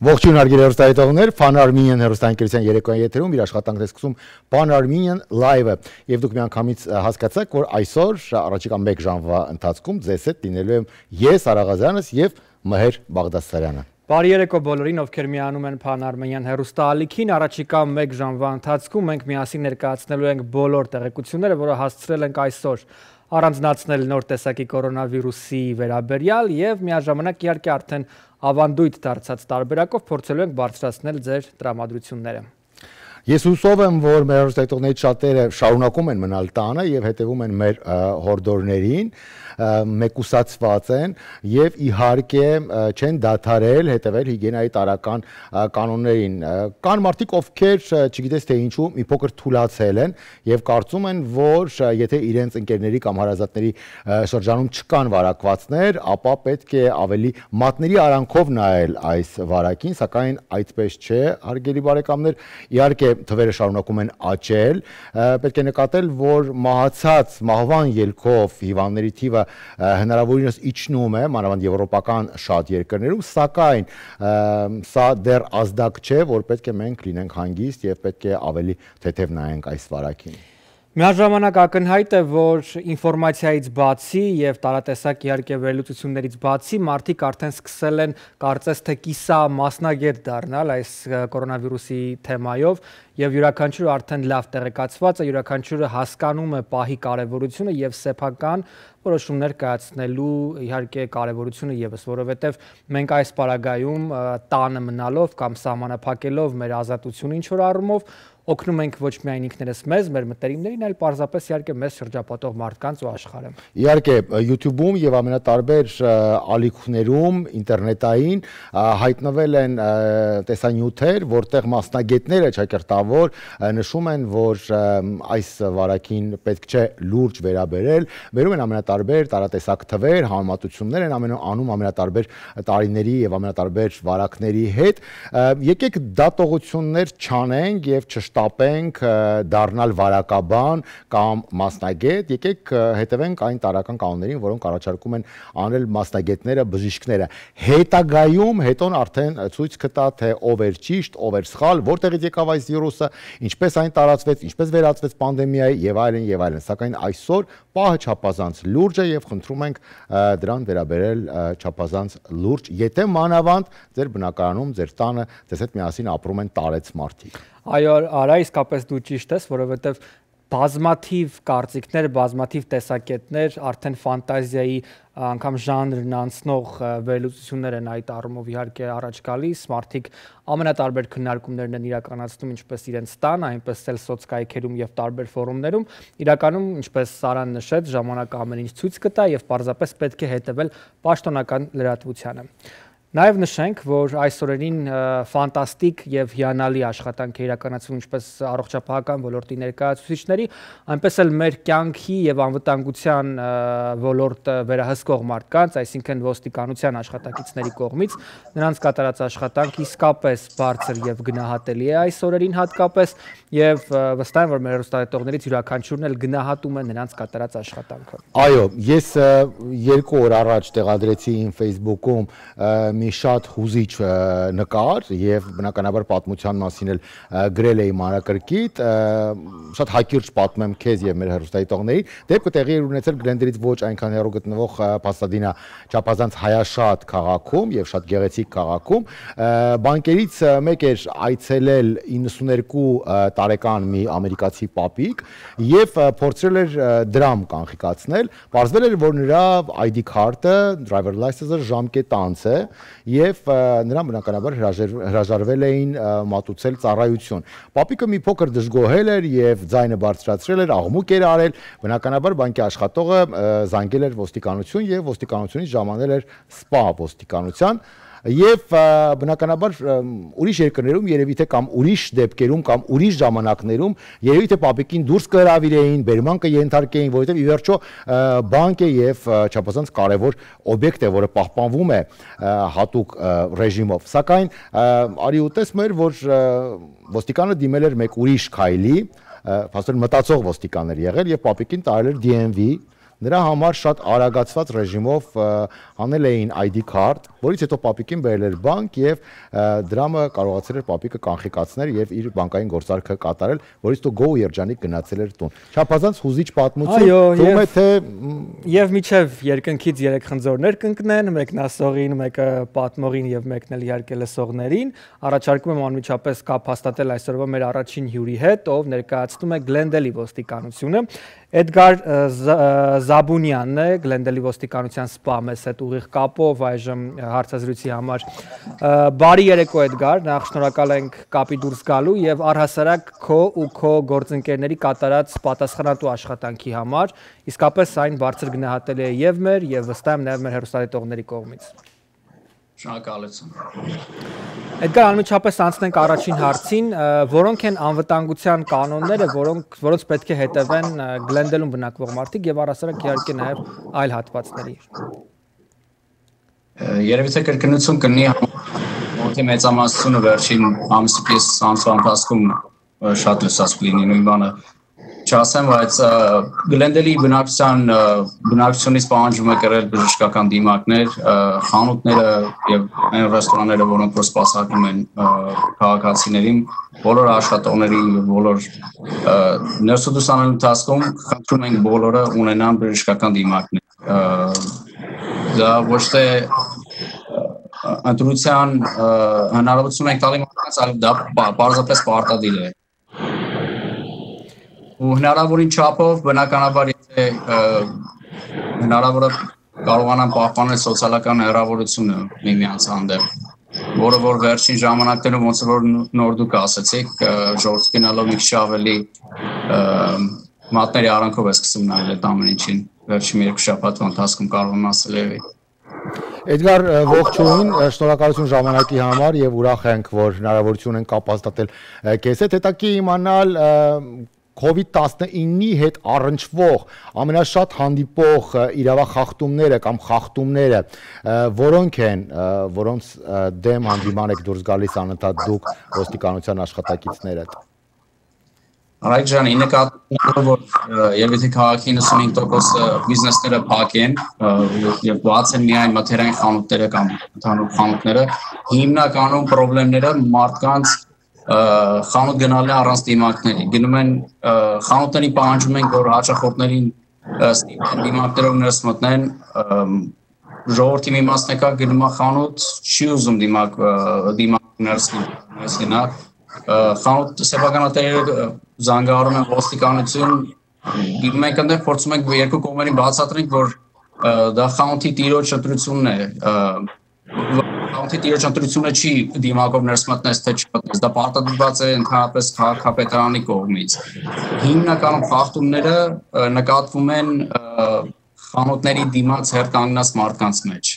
Ողջույն հարգելի հեռուստայետողներ, Fan Armenian հեռուստաընկերության երեկոյան եթերում իր աշխատանքն է սկսում Pan Armenian Live-ը։ Եվ դուք միանգամից հասկացաք, որ այսօր առաջիկա 1 ժամվա ընթացքում ձեզ հետ լինելու եմ ես Արաղազյանս եւ Մհեր Բաղդասարյանը։ Բարի երեկո բոլորին, ովքեր միանում են Pan Armenian հեռուստաալիքին։ Առաջիկա 1 ժամվա ընթացքում մենք միասին ներկայացնելու ենք բոլոր տեղեկությունները, որը հասցրել ենք այսօր. Առանձնացնել նոր տեսակի կորոնավիրուսի վերաբերյալ եւ միաժամանակ իհարկե արդեն ավանդույթ դարձած տարբերակով փորձելու ենք բարձրացնել ձեր տրամադրությունները։ Ես հուսով եմ, որ մեր հեռուստատողներից շատերը շարունակում են մնալ տանը եւ հետեւում են մեր հորդորներին, մեկուսացված են եւ իհարկե չեն դադարել հետեւել հիգիենայի տարական կանոններին։ Կան մարդիկ, ովքեր, չգիտես թե ինչու, մի փոքր թուլացել են եւ կարծում են, որ եթե իրենց ընկերների կամ հարազատների շրջանում չկան վարակվածներ, ապա պետք է ավելի մատների արանքով նայել այս վարակին, սակայն այդպես չէ, հարգելի բարեկամներ։ Իհարկե թվերը շարունակում են աճել, պետք է նկատել, որ մահացած մահվան ելքով հիվանդների թիվը հնարավորինս իջնում է, մանավանդ եվրոպական շատ երկրներում, սակայն սա դեռ ազդակ չէ, որ պետք է մենք լինենք հանգիստ եւ պետք է ավելի թեթև նայենք այս վարակին։ Միաժամանակ ակնհայտ է, որ ինֆորմացիայից բացի եւ տարատեսակ իհարկե վերլուծություններից բացի մարդիկ արդեն սկսել են կարծես թե կիսա մասնագետ դառնալ այս կորոնավիրուսի թեմայով եւ յուրաքանչյուրը արդեն լավ տեղեկացված է, յուրաքանչյուրը հասկանում է պահի կարեւորությունը եւ սեփական որոշումներ կայացնելու իհարկե կարևորությունը եւս, որովհետեւ մենք այս պարագայում տանը մնալով կամ սահմանափակելով մեր ազատությունը ինչ որ առումով օգնում ենք ոչ միայն ինքներս մեզ, մեր մտերիմներին, այլ պարզապես իհարկե մեզ շրջապատող մարդկանց ու աշխարհը։ Իհարկե YouTube-ում եւ ամենատարբեր ալիքներում, ինտերնետային հայտնվել են տեսանյութեր, որտեղ մասնագետները ճակերտավոր նշում են, որ այս վարակին պետք չէ լուրջ վերաբերել, վերում են ամենատարբեր տարատեսակ թվեր, համեմատություններ են ամեն անում ամենատարբեր տարիների եւ ամենատարբեր վարակների հետ։ Եկեք դատողություններ չանենք եւ չշտապենք շտապենք դառնալ վարակաբան կամ մասնագետ, եկեք հետևենք այն տարական կանոններին, որոնք առաջարկում են անել մասնագետները, բժիշկները։ Հետագայում հետոն արդեն ցույց կտա, թե ով էր ճիշտ, ով էր սխալ, որտեղից եկավ այս վիրուսը, ինչպես այն տարածվեց, ինչպես վերածվեց պանդեմիայի եւ այլն եւ այլն։ Սակայն այսօր պահը չափազանց լուրջ է եւ խնդրում ենք դրան վերաբերել չափազանց լուրջ, եթե մանավանդ ձեր բնակարանում, ձեր տանը ձեզ հետ միասին ապրում են տարեց մարդիկ։ Այո, արա իսկապես դու ճիշտ ես, որովհետև բազմաթիվ կարծիքներ, բազմաթիվ տեսակետներ, արդեն ֆանտազիայի անգամ ժանրն անցնող վերլուծություններ են այդ առումով իհարկե առաջ գալիս, մարդիկ ամենատարբեր քննարկումներն են իրականացնում ինչպես իրենց տան, այնպես էլ սոցկայքերում եւ տարբեր ֆորումներում։ Իրականում, ինչպես Սարան նշեց, ժամանակը ամեն ինչ ցույց կտա եւ պարզապես պետք է հետևել պաշտոնական լրատվությանը։ Նաև նշենք, որ այս օրերին ֆանտաստիկ եւ հիանալի աշխատանք է իրականացվում ինչպես առողջապահական ոլորտի ներկայացուցիչների, այնպես էլ մեր կյանքի եւ անվտանգության ոլորտը վերահսկող մարդկանց, այսինքն ոստիկանության աշխատակիցների կողմից, նրանց կատարած աշխատանք իսկապես բարձր եւ գնահատելի է այս օրերին հատկապես եւ վստահ եմ, որ մեր հեռուստադիտողներից յուրաքանչյուրն էլ գնահատում է նրանց կատարած աշխատանքը։ Այո, ես երկու օր առաջ տեղադրեցի իմ Facebook-ում մի շատ հուզիչ նկար եւ բնականաբար պատմության մասին էլ գրել էի մանրակրկիտ շատ հակիրճ պատմեմ քեզ եւ մեր հեռուստայտողների դեպքը տեղի էր ունեցել Գրենդերից ոչ այնքան հեռու գտնվող Պաստադինա Չապազանց հայաշատ քաղաքում եւ շատ գեղեցիկ քաղաքում բանկերից մեկ էր այցելել 92 տարեկան մի ամերիկացի պապիկ եւ փորձել էր դրամ կանխիկացնել բարձվել էր որ նրա ID card-ը driver license-ը ժամկետանց է եւ նրան բնականաբար հրաժարվել էին մատուցել ծառայություն։ Պապիկը մի փոքր դժգոհել էր եւ ձայնը բարձրացրել էր, աղմուկ էր արել, բնականաբար բանկի աշխատողը զանգել էր ոստիկանություն եւ ոստիկանությունից ժամանել էր սպա ոստիկանության եւ բնականաբար ուրիշ երկրներում երևի թե կամ ուրիշ դեպքերում կամ ուրիշ ժամանակներում երևի թե պապիկին դուրս կհրավիրեին, բերման կենթարկեին, որովհետեւ ի վերջո բանկ է եւ չափազանց կարեւոր օբյեկտ է, որը պահպանվում է հատուկ ռեժիմով։ Սակայն արի ուտես մեր, որ ոստիկանը դիմել էր մեկ ուրիշ քայլի, փաստորեն մտածող ոստիկաններ եղել եւ պապիկին տարել էր DMV նրա համար շատ արագացված ռեժիմով անել էին ID card, որից հետո պապիկին բերել էր բանկ եւ դրամը կարողացել էր պապիկը կանխիկացնել եւ իր բանկային գործարքը կատարել, որից հետո գոու երջանիկ գնացել էր տուն։ Չափազանց հուզիչ պատմություն, թվում է թե եւ միջև երկնքից երեք խնձորներ կընկնեն, մեկն ասողին, մեկը պատմողին եւ մեկն էլ իհարկե լսողներին։ Առաջարկում եմ անմիջապես կապ հաստատել այսօրվա մեր առաջին հյուրի հետ, ով ներկայացնում է Գլենդելի ոստիկանությունը։ Էդգար Զաբունյանն է, Գլենդելի ոստիկանության սպամ է այդ ուղիղ կապով այժմ հարցազրույցի համար։ Բարի երեկո Էդգար, նախ շնորհակալ ենք կապի դուրս գալու եւ առհասարակ քո ու քո գործընկերների կատարած պատասխանատու աշխատանքի համար։ Իսկապես այն բարձր գնահատելի է եւ մեր եւ վստահ եմ նաեւ մեր հերոստատիտողների կողմից։ Շնորհակալություն։ Էդգար անմիջապես անցնենք առաջին հարցին, որոնք են անվտանգության կանոնները, որոնք որոնց պետք է հետևեն Գլենդելում բնակվող մարդիկ եւ առասարակ իհարկե նաեւ այլ հատվածների։ Երևի թե կրկնություն կնի ոնց մեծամասնությունը վերջին ամսի պես ամսվա ընթացքում շատ լսած կլինի նույն բանը չասեմ, բայց Գլենդելի բնակչության բնակչությունից պահանջում է կրել բժշկական դիմակներ, խանութները եւ այն ռեստորանները, որոնք որ սպասարկում են քաղաքացիներին, բոլոր աշխատողների բոլոր ներսուդուսանալու ընթացքում խնդրում ենք բոլորը ունենան բժշկական դիմակներ։ Դա ոչ թե ընտրության հնարավորություն ենք տալի մարդկանց, այլ դա պարզապես պարտադիր է ու հնարավորին չափով բնականաբար եթե հնարավորը կարողանան պահպանել սոցիալական հեռավորությունը միմյանց հանդեպ որը որ վերջին ժամանակներում ոնց որ նոր դուք ասացիք ժողովրդի գնալով մի քիչ ավելի մատների արանքով է սկսում նայել այդ ամեն ինչին վերջին երկու շաբաթվա ընթացքում կարող եմ ասել եւի Էդգար ողջույն, շնորհակալություն ժամանակի համար եւ ուրախ ենք, որ հնարավորություն ենք կապաստատել քեզ հետ հետաքի իմանալ COVID-19-ի հետ առնչվող ամենաշատ հանդիպող իրավախախտումները կամ խախտումները որոնք են, որոնց դեմ հանդիման եք դուրս գալիս անընդհատ դուք ոստիկանության աշխատակիցներդ։ Արայք ջան, ի նկատի որ երբ եթե քաղաքի 95%-ը բիզնեսները փակ են եւ բաց են միայն մաթերիային խանութները կամ ընդհանուր խանութները, հիմնականում խնդիրները մարդկանց խանութ գնալը առանց դիմակների։ Գնում են խանութների պահանջում են, որ հաճախորդներին դիմակներով ներս մտնեն, ժողովրդի մի մասն եկա գնում է խանութ, չի ուզում դիմակ դիմակ ներս գնա։ Խանութ սեփականատերերը զանգահարում են ոստիկանություն, դիմում ենք այնտեղ փորձում ենք երկու կողմերին բացատրենք, որ դա խանութի տիրոջ ընտրությունն է Կանթի տիրոջանտրությունը չի դիմակով ներս մտնես թե չմտնես, դա պարտադրված է ընդհանրապես քաղաքապետարանի կողմից։ Հիմնականում խախտումները նկատվում են խանութների դիմաց հերկանգնած մարդկանց մեջ։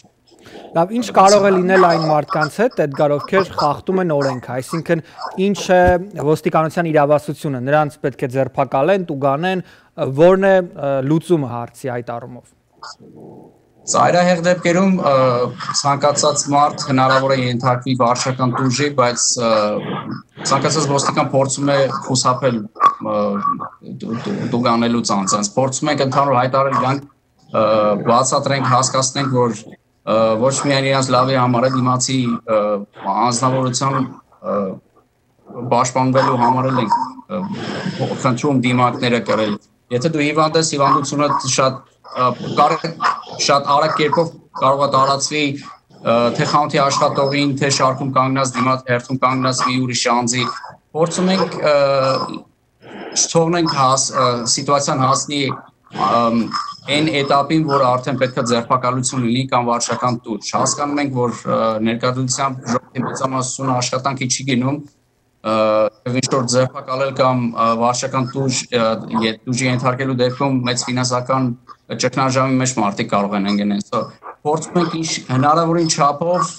Լավ, ինչ կարող է լինել այն մարդկանց հետ, Էդգար, ովքեր խախտում են օրենքը, այսինքն ինչ է ոստիկանության իրավասությունը, նրանց պետք է ձերբակալեն, տուգանեն, որն է լուծումը հարցի այդ առումով։ Ծայրահեղ դեպքերում ցանկացած մարդ հնարավոր է ենթարկվի վարչական տուժի, բայց ցանկացած ոստիկան փորձում է խուսափել դուգանելուց անձանց։ Փորձում ենք ընդհանուր հայտարարել գանք բացատրենք, հասկացնենք, որ ոչ միայն իրancs լավի համար է դիմացի անձնավորության պաշտպանվելու համար ենք խնդրում դիմակները կրել։ Եթե դու հիվանդ ես, հիվանդությունը շատ կարող շատ արագ կերպով կարողա տարածվի թե խանութի աշխատողին, թե շարքում կանգնած դիմաց հերթում կանգնած մի ուրիշ անձի։ Փորձում ենք չթողնենք հաս սիտուացիան հասնի այն этаպին, որ արդեն պետքա ձերբակալություն լինի կամ վարշական տուրջ։ Հասկանում ենք, որ ներկայությամբ ժողովրդի մեծամասնությունը աշխատանքի չի գնում, ինչ որ ձերբակալել կամ վարչական տուժ տուժի ենթարկելու դեպքում մեծ ֆինանսական ճգնաժամի մեջ մարդիկ կարող են ընկնել։ So փորձում ենք ինչ հնարավորին չափով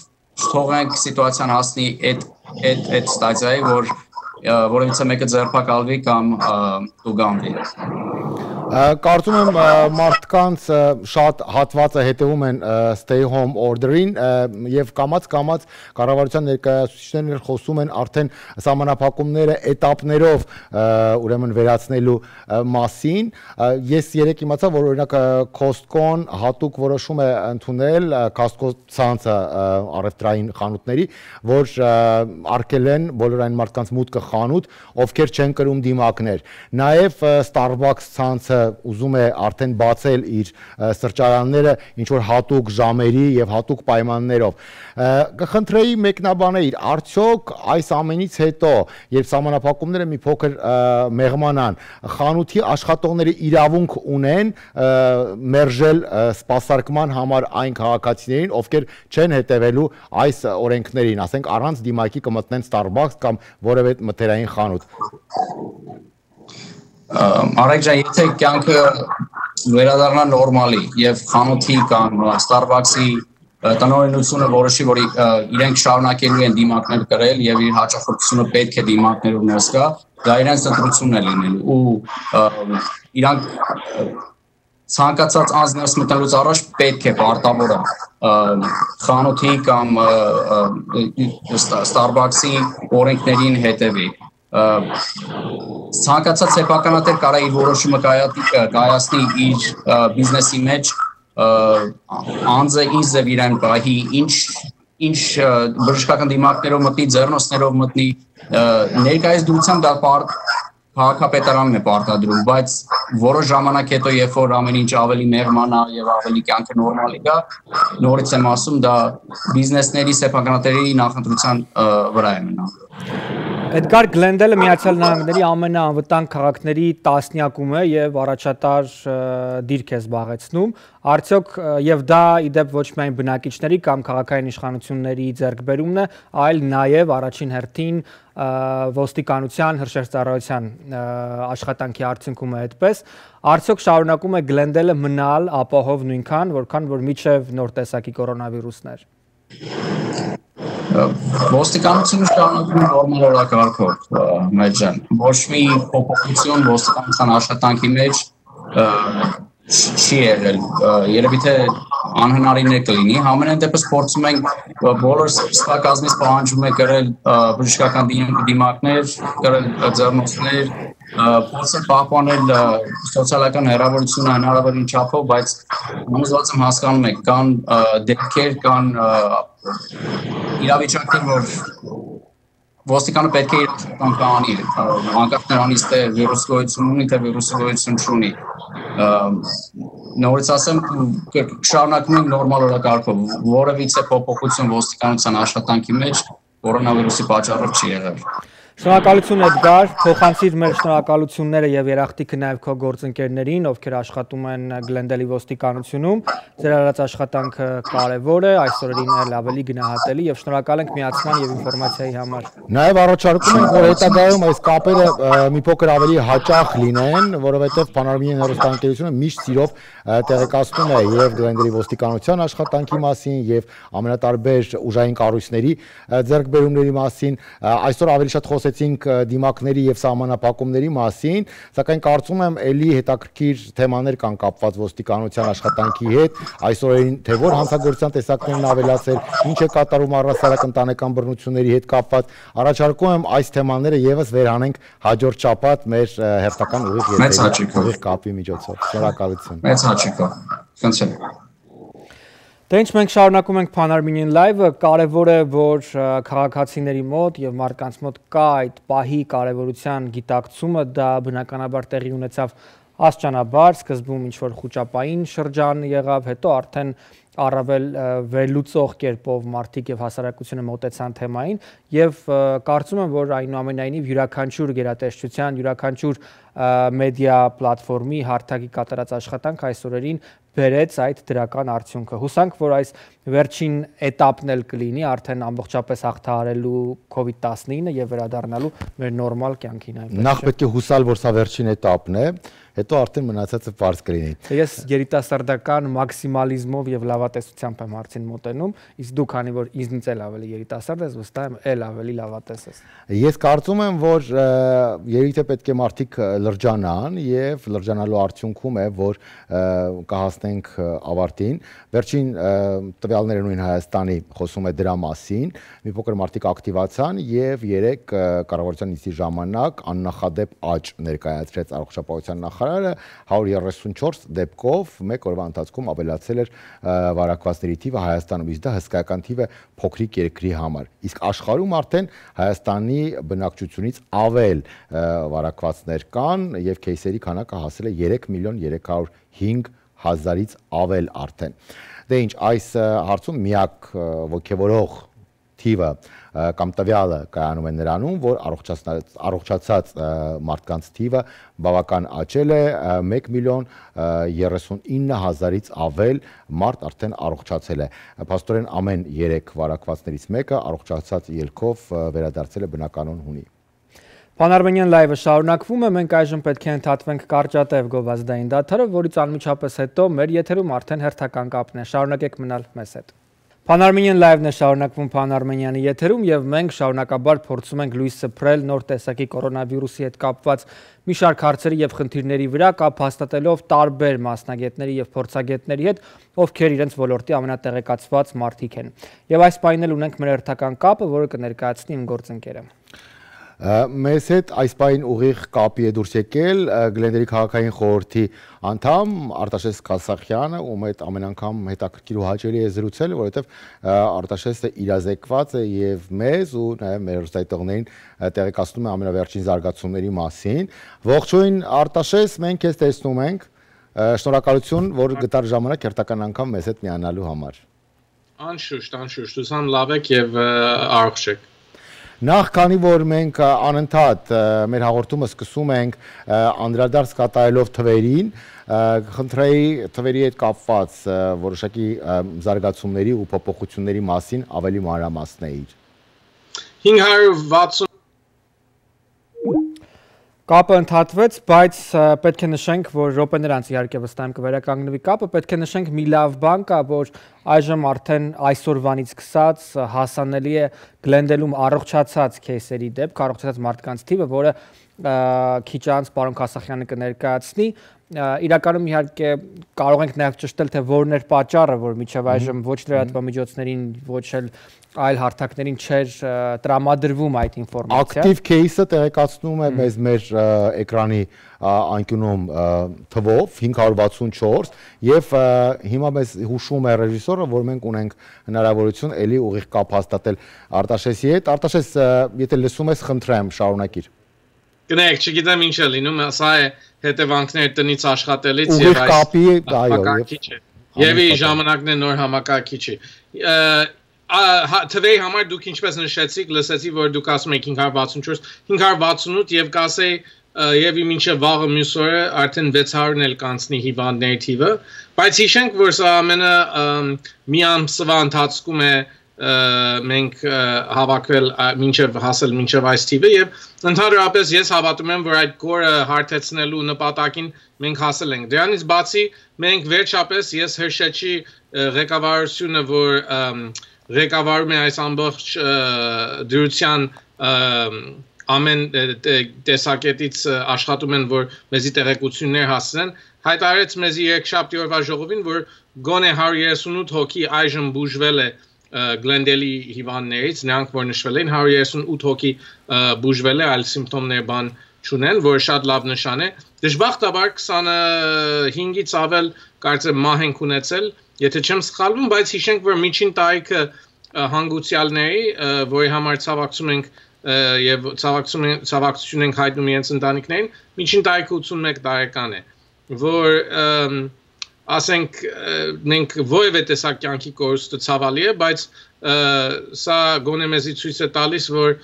թողենք սիտուացիան հասնի այդ այդ այդ ստադիայի, որ որևիցե մեկը ձերբակալվի կամ դուգանվի։ Կարծում եմ մարդկանց շատ հատվածը հետևում են stay home order-ին եւ կամած-կամած կառավարության ներկայացուցիչներն խոսում են արդեն համանախապակումները этаպներով ուրեմն վերացնելու մասին։ Ես երեք իմացա, որ օրինակ Costco-ն հատուկ որոշում է ընդունել Costco ցանցը առևտրային խանութների, որ արկել են բոլոր այն մարդկանց մուտքը խանութ, ովքեր չեն կրում դիմակներ։ Նաեւ Starbucks ցանցը ուզում է արդեն բացել իր սրճարանները ինչ որ հատուկ ժամերի եւ հատուկ պայմաններով։ Կխնդրեի մեկնաբանել, արդյոք այս ամենից հետո, երբ համանախապակումները մի փոքր մեղմանան, խանութի աշխատողները իրավունք ունեն մերժել սպասարկման համար այն քաղաքացիներին, ովքեր չեն հետևելու այս օրենքներին, ասենք առանց դիմակի կմտնեն Starbucks կամ որևէ մթերային խանութ։ Արեգ ջան, եթե կյանքը վերադառնա նորմալի եւ խանութի կամ Starbucks-ի տնօրինությունը որոշի, որ իրենք շարունակելու են դիմակներ կրել եւ իր հաճախորդությունը պետք է դիմակներով ներս գա, դա իրենց ընտրությունն է լինելու ու իրանք ցանկացած անձ ներս մտնելուց առաջ պետք է պարտավորը խանութի կամ Starbucks-ի օրենքներին հետևի ցանկացած սեփականատեր կարա իր որոշումը կայացնի իր բիզնեսի մեջ անձը ինչ ձև իրեն պահի, ինչ ինչ բժշկական դիմակներով մտնի, ձեռնոցներով մտնի, ներկայիս դուրսամ դա քաղաքապետարանն է պարտադրում, բայց որոշ ժամանակ հետո, երբ որ ամեն ինչ ավելի մեղմանա եւ ավելի կյանքը նորմալի գա, նորից եմ ասում, դա բիզնեսների, սեփականատերերի նախընտրության վրա է մնա։ Էդգար Գլենդելը Միացյալ Նահանգների ամենաանվտանգ քաղաքների տասնյակում է եւ առաջատար դիրք է զբաղեցնում։ Արդյոք եւ դա իդեպ ոչ միայն բնակիչների կամ քաղաքային իշխանությունների ձեռքբերումն է, այլ նաեւ առաջին հերթին ոստիկանության հրշեջծառայության աշխատանքի արդյունքում է այդպես։ Արդյոք շարունակում է Գլենդելը մնալ ապահով նույնքան, որքան որ միջև նոր տեսակի կորոնավիրուսներ ոստիկանությունը շարունակում նորմալ օրակարգով մեր ջան ոչ մի փոփոխություն ոստիկանության աշխատանքի մեջ չի եղել երևի թե անհնարին է կլինի համենայն դեպս փորձում ենք բոլոր սպակազմից պահանջում է գրել բժշկական դիմակներ գրել ձեռնոցներ փորձել պահպանել սոցիալական հերավորությունը հնարավորին չափով բայց համոզված եմ հասկանում եք կան դեպքեր կան իրավիճակներ որ ոստիկանը պետք է իր աշխատանքը անի, անկախ նրանից թե վիրուսը գոյություն ունի, թե վիրուսը գոյություն չունի։ Նորից ասեմ, շարունակում ենք նորմալ օրակարգով, որևիցե փոփոխություն ոստիկանության աշխատանքի մեջ կորոնավիրուսի պատճառով չի եղել։ Շնորհակալություն Էդգար, փոխանցիր մեր շնորհակալությունները եւ երախտիկը նաեւ քո գործընկերներին, ովքեր աշխատում են Գլենդելի ոստիկանությունում։ Ձեր արած աշխատանքը կարեւոր է, այսօրերին էլ ավելի գնահատելի եւ շնորհակալ ենք միացման եւ ինֆորմացիայի համար։ Նաեւ առաջարկում ենք, որ հետագայում այս կապերը մի փոքր ավելի հաճախ լինեն, որովհետեւ Փանարմինի հեռուստաընկերությունը միշտ սիրով տեղեկացնում է եւ Գլենդելի ոստիկանության աշխատանքի մասին եւ ամենատարբեր ուժային կառույցների ձեռքբերումների մասին։ Այսօր ավելի շատ խոս խոսեցինք դիմակների եւ սահմանապակումների մասին, սակայն կարծում եմ ելի հետաքրքիր թեմաներ կան կապված ոստիկանության աշխատանքի հետ, այսօրին թե որ հանցագործության տեսակներն ավելացել, ինչ է կատարում առասարակ ընտանեկան բռնությունների հետ կապված, առաջարկում եմ այս թեմաները եւս վերանենք հաջորդ շաբաթ մեր հերթական ուղիղ ուղիղ կապի միջոցով։ Շնորհակալություն։ Մեծ հաճույքով։ Խնդրեմ։ Դե ինչ մենք շարունակում ենք Փանարմինին լայվը, կարևոր է, որ քաղաքացիների մոտ եւ մարդկանց մոտ կա այդ պահի կարևորության գիտակցումը, դա բնականաբար տեղի ունեցավ աստիճանաբար, սկզբում ինչ որ խոճապային շրջան եղավ, հետո արդեն առավել վերլուծող կերպով մարդիկ եւ հասարակությունը մոտեցան թեմային եւ կարծում եմ որ այնուամենայնիվ յուրաքանչյուր գերատեսչության յուրաքանչյուր մեդիա պլատֆորմի հարթակի կատարած աշխատանք այսօրերին բերեց այդ դրական արդյունքը։ Հուսանք, որ այս վերջին этаպն էլ կլինի արդեն ամբողջապես հաղթահարելու COVID-19-ը եւ վերադառնալու մեր նորմալ կյանքին այնպես։ Նախ պետք է հուսալ, որ սա վերջին этаպն է, հետո արդեն մնացածը պարզ կլինի։ Ես երիտասարդական մաքսիմալիզմով եւ լավատեսությամբ եմ հարցին մոտենում, իսկ դու քանի որ ինձնից էլ ավելի երիտասարդ ես, վստահ եմ, էլ ավելի լավատես ես։ Ես կարծում եմ, որ երիտասարդը պետք է մարդիկ լրջանան եւ լրջանալու արդյունքում է, որ կհասնենք ավարտին։ Վերջին տվյալ տվյալները նույն Հայաստանի խոսում է դրա մասին, մի փոքր մարդիկ ակտիվացան եւ 3 կառավարության նիստի ժամանակ աննախադեպ աճ ներկայացրեց առողջապահության նախարարը 134 դեպքով մեկ օրվա ընթացքում ավելացել էր վարակվածների թիվը Հայաստանում, իսկ դա հսկայական թիվ է փոքրիկ երկրի համար։ Իսկ աշխարհում արդեն Հայաստանի բնակչությունից ավել վարակվածներ կան եւ кейսերի քանակը հասել է 3 միլիոն 305 հազարից ավել արդեն։ Դե ինչ, այս հարցում միակ ողջևորող թիվը կամ տվյալը կայանում է նրանում, որ առողջացած մարդկանց թիվը բավական աճել է 1 միլիոն 39 հազարից ավել մարդ արդեն առողջացել է։ Փաստորեն ամեն 3 վարակվածներից մեկը առողջացած ելքով վերադարձել է բնականon հունի։ Պան Արմենյան լայվը շարունակվում է, մենք այժմ պետք է ընդհատվենք կարճատև գովազդային դաթարը, որից անմիջապես հետո մեր եթերում արդեն հերթական կապն է։ Շարունակեք մնալ մեզ հետ։ Փանարմենյան լայվն է շարունակվում Փանարմենյանի եթերում եւ մենք շարունակաբար փորձում ենք լույս սփռել նոր տեսակի կորոնավիրուսի հետ կապված մի շարք հարցերի եւ խնդիրների վրա կապ հաստատելով տարբեր մասնագետների եւ փորձագետների հետ, ովքեր իրենց ոլորտի ամենատեղեկացված մարդիկ են։ Եվ այս պայն էլ ունենք մեր հերթական կապը, որը կներկայացնի իմ գործընկերը։ Մեզ հետ այս պայն ուղիղ կապի է դուրս եկել Գլենդերի քաղաքային խորհրդի անդամ Արտաշես Կասախյանը, ում հետ ամեն անգամ հետաքրքիր ու հաճելի է զրուցել, որովհետև Արտաշեսը իրազեկված է եւ մեզ ու նաեւ մեր ռուսայտողներին տեղեկացնում է ամենավերջին զարգացումների մասին։ Ողջույն Արտաշես, մենք քեզ տեսնում ենք։ Շնորհակալություն, որ գտար ժամանակ հերթական անգամ մեզ հետ միանալու համար։ Անշուշտ, անշուշտ, ուսամ լավ եք եւ առողջ եք։ Նախ քանի որ մենք անընդհատ մեր հաղորդումը սկսում ենք անդրադարձ կատարելով թվերին, խնդրեի թվերի հետ կապված որոշակի զարգացումների ու փոփոխությունների մասին ավելի մանրամասնեիր։ 560 Կապը ընդհատվեց, բայց պետք է նշենք, որ ռոպեներ անց իհարկե վստահեմ կվերականգնվի կապը, պետք է նշենք մի լավ բան կա, որ այժմ արդեն այսօրվանից սկսած հասանելի է գլենդելում առողջացած кейսերի դեպք, առողջացած մարդկանց թիվը, որը քիչ անց պարոն Քասախյանը կներկայացնի իրականում իհարկե կարող ենք նաև ճշտել թե որն էր պատճառը որ միջև այժմ ոչ լրատվամիջոցներին ոչ էլ այլ հարթակներին չէր տրամադրվում այդ ինֆորմացիան ակտիվ кейսը տեղեկացնում է մեզ մեր էկրանի անկյունում թվով 564 եւ հիմա մեզ հուշում է ռեժիսորը որ մենք ունենք հնարավորություն ելի ուղիղ կապ հաստատել Արտաշեսի հետ Արտաշես եթե լսում ես խնդրեմ շարունակիր Գնայք, չգիտեմ ինչ է լինում, սա է հետևանքներ տնից աշխատելից եւ այս կապի, այո, եւ եւ ժամանակն է նոր համակարգիչի հա, թվերի համար դուք ինչպես նշեցիք, լսեցի, որ դուք ասում եք 564, 568 եւ կասեի եւ մինչեւ վաղը մյուս օրը արդեն 600-ն էլ կանցնի հիվանդների թիվը, բայց հիշենք, որ սա ամենը մի ամսվա ընթացքում է մենք հավաքվել մինչև հասել մինչև այս թիվը եւ ընդհանրապես ես հավատում եմ որ այդ կորը հարթեցնելու նպատակին մենք հասել ենք դրանից բացի մենք վերջապես ես հրշեջի ղեկավարությունը որ ղեկավարում է այս ամբողջ դրության ամեն տեսակետից աշխատում են որ մեզի տեղեկություններ հասցնեն հայտարարեց մեզի երկշաբթի օրվա ժողովին որ գոնե 138 հոգի այժմ բուժվել է Գլենդելի հիվանդներից, նրանք որ նշվել են 138 հոգի բուժվել է, այլ սիմպտոմներ բան չունեն, որը շատ լավ նշան է։ Դժբախտաբար 25-ից ավել կարծեմ մահ ենք ունեցել, եթե չեմ սխալվում, բայց հիշենք, որ միջին տարիքը հանգուցյալների, որի համար ցավակցում ենք եւ ցավակցում են ցավակցություն ենք հայտնում իրենց ընտանիքներին, միջին տարիքը 81 տարեկան է, որ և, ասենք մենք ովևէ տեսակ կյանքի կորուստը ցավալի է, բայց սա գոնե մեզի ցույց է տալիս, որ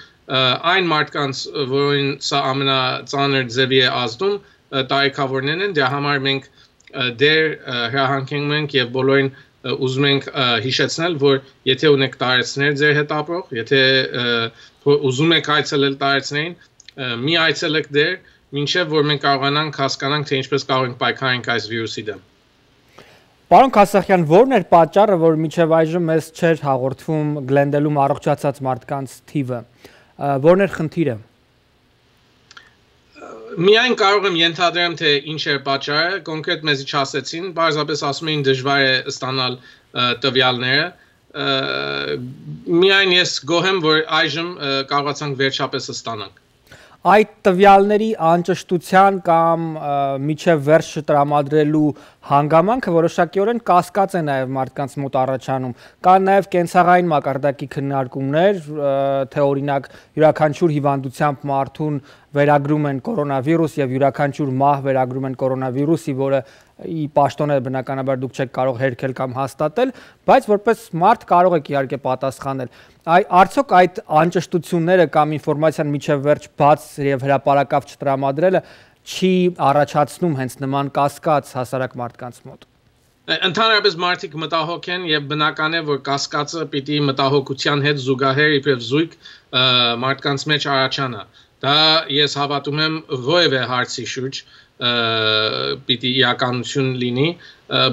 այն մարդկանց, որին սա ամենածանր ձևի է ազդում, տարեկավորներն են, դրա համար մենք դեր հրահանգենք ենք եւ բոլորին ուզում ենք հիշեցնել, որ եթե ունեք տարեցներ ձեր հետ ապրող, եթե ուզում եք այցելել տարեցներին, մի այցելեք դեր մինչև որ մենք կարողանանք հասկանանք թե ինչպես կարող ենք պայքարենք այս վիրուսի դեմ։ Պարոն Քասախյան, ո՞րն էր պատճառը, որ միջև այժմ մեզ չէր հաղորդվում Գլենդելում առողջացած մարդկանց թիվը։ Ո՞րն էր խնդիրը։ Միայն կարող եմ ենթադրեմ, թե ինչ էր պատճառը, կոնկրետ մեզի չասեցին, բարձրապես ասում էին դժվար է ստանալ տվյալները։ Միայն ես գոհ եմ, որ այժմ կարողացանք վերջապես ստանանք այդ տվյալների անճշտության կամ միջև վերջ շտրամադրելու հանգամանքը որոշակիորեն կասկած է նաև մարդկանց մոտ առաջանում։ Կան նաև կենցաղային մակարդակի քննարկումներ, թե օրինակ յուրաքանչյուր հիվանդությամբ մարդուն վերագրում են կորոնավիրուս եւ յուրաքանչյուր մահ վերագրում են կորոնավիրուսի, որը ի պաշտոնը բնականաբար դուք չեք կարող հերքել կամ հաստատել, բայց որպես մարդ կարող եք իհարկե պատասխանել։ Այ արդյոք այդ անճշտությունները կամ ինֆորմացիան միջև վերջ բաց եւ հրաապարակավ չտրամադրելը չի առաջացնում հենց նման կասկած հասարակ մարդկանց մոտ։ Ընդհանրապես մարդիկ մտահոգ են եւ բնական է որ կասկածը պիտի մտահոգության հետ զուգահեռ իբրև զույգ մարդկանց մեջ առաջանա։ Դա ես հավատում եմ ովևէ հարցի շուրջ պիտի իրականություն լինի,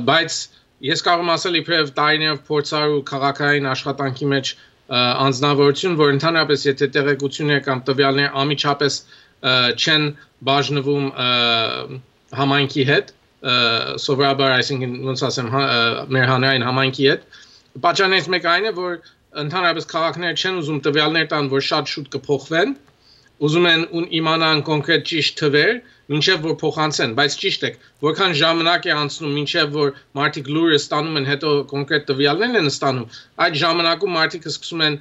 բայց ես կարող եմ ասել իբրև տարիներով փորձար ու քաղաքային աշխատանքի մեջ անձնավորություն, որ ընդհանրապես եթե տեղեկություններ կամ տվյալներ ամիջապես չեն բաժնվում համայնքի հետ, սովորաբար, այսինքն ոնց ասեմ, հա, մեր հանրային համայնքի հետ, պատճառներից մեկը այն է, որ ընդհանրապես քաղաքները չեն ուզում տվյալներ տան, որ շատ շուտ կփոխվեն, ուզում են իմանան կոնկրետ ճիշտ թվեր, մինչև որ փոխանցեն, բայց ճիշտ է, որքան ժամանակ է անցնում, մինչև որ մարդիկ լուրը ստանում են, հետո կոնկրետ տվյալներն են ստանում, այդ ժամանակում մարդիկ սկսում են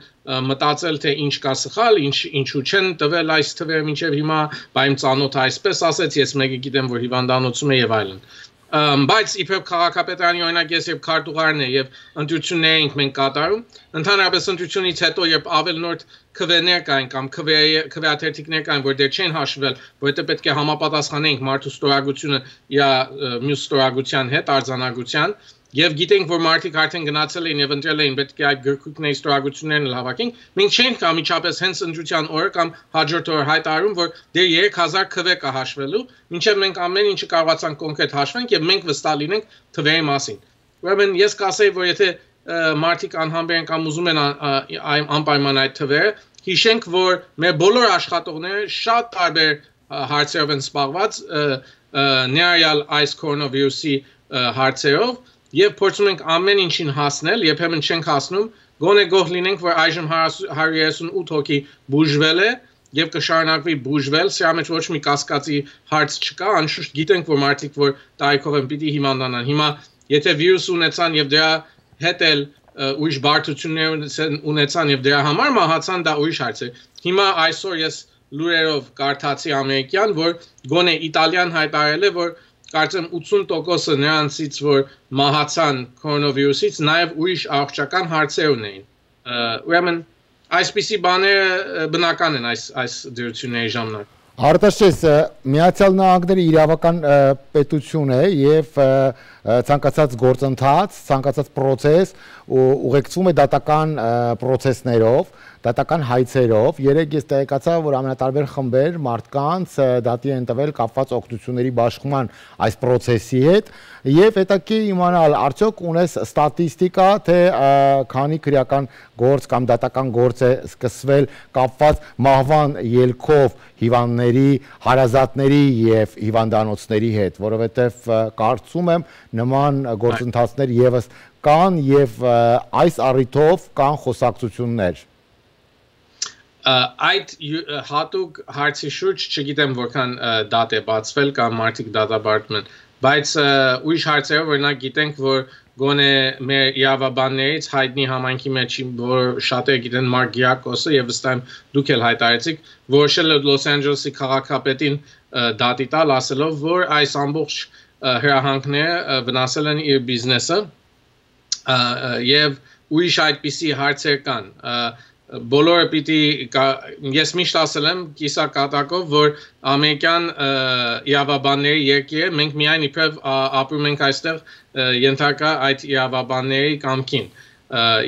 մտածել, թե ինչ կա սխալ, ինչ ինչու չեն տվել այս թվերը մինչև հիմա, բայց ծանոթ այսպես ասեց, ես մեկը գիտեմ, որ հիվանդանոցում է եւ այլն բայց իբրև քաղաքապետարանի օրինակ ես եւ քարտուղարն է եւ ընտրություններ ենք մենք կատարում ընդհանրապես ընտրությունից հետո երբ ավելնորդ քվեներ կային կամ քվեաթերթիկներ կային որ դեռ չեն հաշվել որովհետեւ պետք է համապատասխանենք մարդու ստորագրությունը իա մյուս ստորագրության հետ արձանագրության Եվ գիտենք, որ մարդիկ արդեն գնացել էին եւ ընտրել էին, պետք է այդ գրքույկների ստորագրություններն էլ հավաքենք։ Մենք չենք ամիջապես հենց ընտրության օրը կամ հաջորդ օրը հայտարարում, որ դեր 3000 քվ կա հաշվելու, ինչեւ մենք ամեն ինչը կարողացանք կոնկրետ հաշվենք եւ մենք վստահ լինենք թվերի մասին։ Ուրեմն ես կասեի, որ եթե մարդիկ անհամբեր են կամ ուզում են անպայման այդ թվերը, հիշենք, որ մեր բոլոր աշխատողները շատ տարբեր հարցերով են զբաղված ներյալ այս կորոնավիրուսի հարցերով եւ փորձում ենք ամեն ինչին հասնել, երբեմն չենք հասնում, գոնե գող լինենք, որ այժմ 138 հոգի բուժվել է եւ կշարունակվի բուժվել, սրա մեջ ոչ մի կասկածի հարց չկա, անշուշտ գիտենք, որ մարդիկ, որ տարիքով են պիտի հիվանդանան։ Հիմա եթե վիրուս ունեցան եւ դրա հետ էլ ուրիշ բարդություններ ունեցան եւ դրա համար մահացան, դա ուրիշ հարց է։ Հիմա այսօր ես լուրերով կարդացի ամերիկյան, որ գոնե Իտալիան հայտարարել է, որ կարծեմ 80%-ը նրանցից, որ մահացան կորոնավիրուսից, նաև ուրիշ առողջական հարցեր ունեին։ Ուրեմն այսպիսի բաները բնական են այս այս դրությունների ժամանակ։ Արտաշես Միացյալ Նահանգների իրավական պետություն է եւ ցանկացած գործընթաց, ցանկացած process ուղեկցվում է դատական process-ներով դատական հայցերով երեք ես տեղեկացա որ ամենատարբեր խմբեր մարդկանց դատի են տվել կապված օգնությունների բաշխման այս process-ի հետ եւ հետաքրքիր իմանալ արդյոք ունես ստատիստիկա թե քանի քրեական գործ կամ դատական գործ է սկսվել կապված մահվան ելքով հիվանդների, հարազատների եւ հիվանդանոցների հետ, որովհետեւ կարծում եմ նման գործընթացներ եւս կան եւ այս առիթով կան խոսակցություններ այդ հատուկ հարցի շուրջ չգիտեմ որքան դատ է բացվել կամ մարդիկ դատաբարտում են, բայց ուրիշ հարցերով օրինակ գիտենք, որ գոնե մեր իրավաբաններից հայտնի համայնքի մեջ որ շատերը գիտեն Մարկ Գիակոսը եւ վստահ եմ դուք էլ հայտարարեցիք որոշել է Լոս Անջելեսի քաղաքապետին դատի տալ ասելով որ այս ամբողջ հրահանգները վնասել են իր բիզնեսը եւ ուրիշ այդպիսի հարցեր կան բոլորը պիտի ես միշտ ասել եմ կիսակատակով որ ամերիկյան իրավաբանների երկիրը մենք միայն իբրև ապրում ենք այստեղ ենթակա այդ իրավաբանների կամքին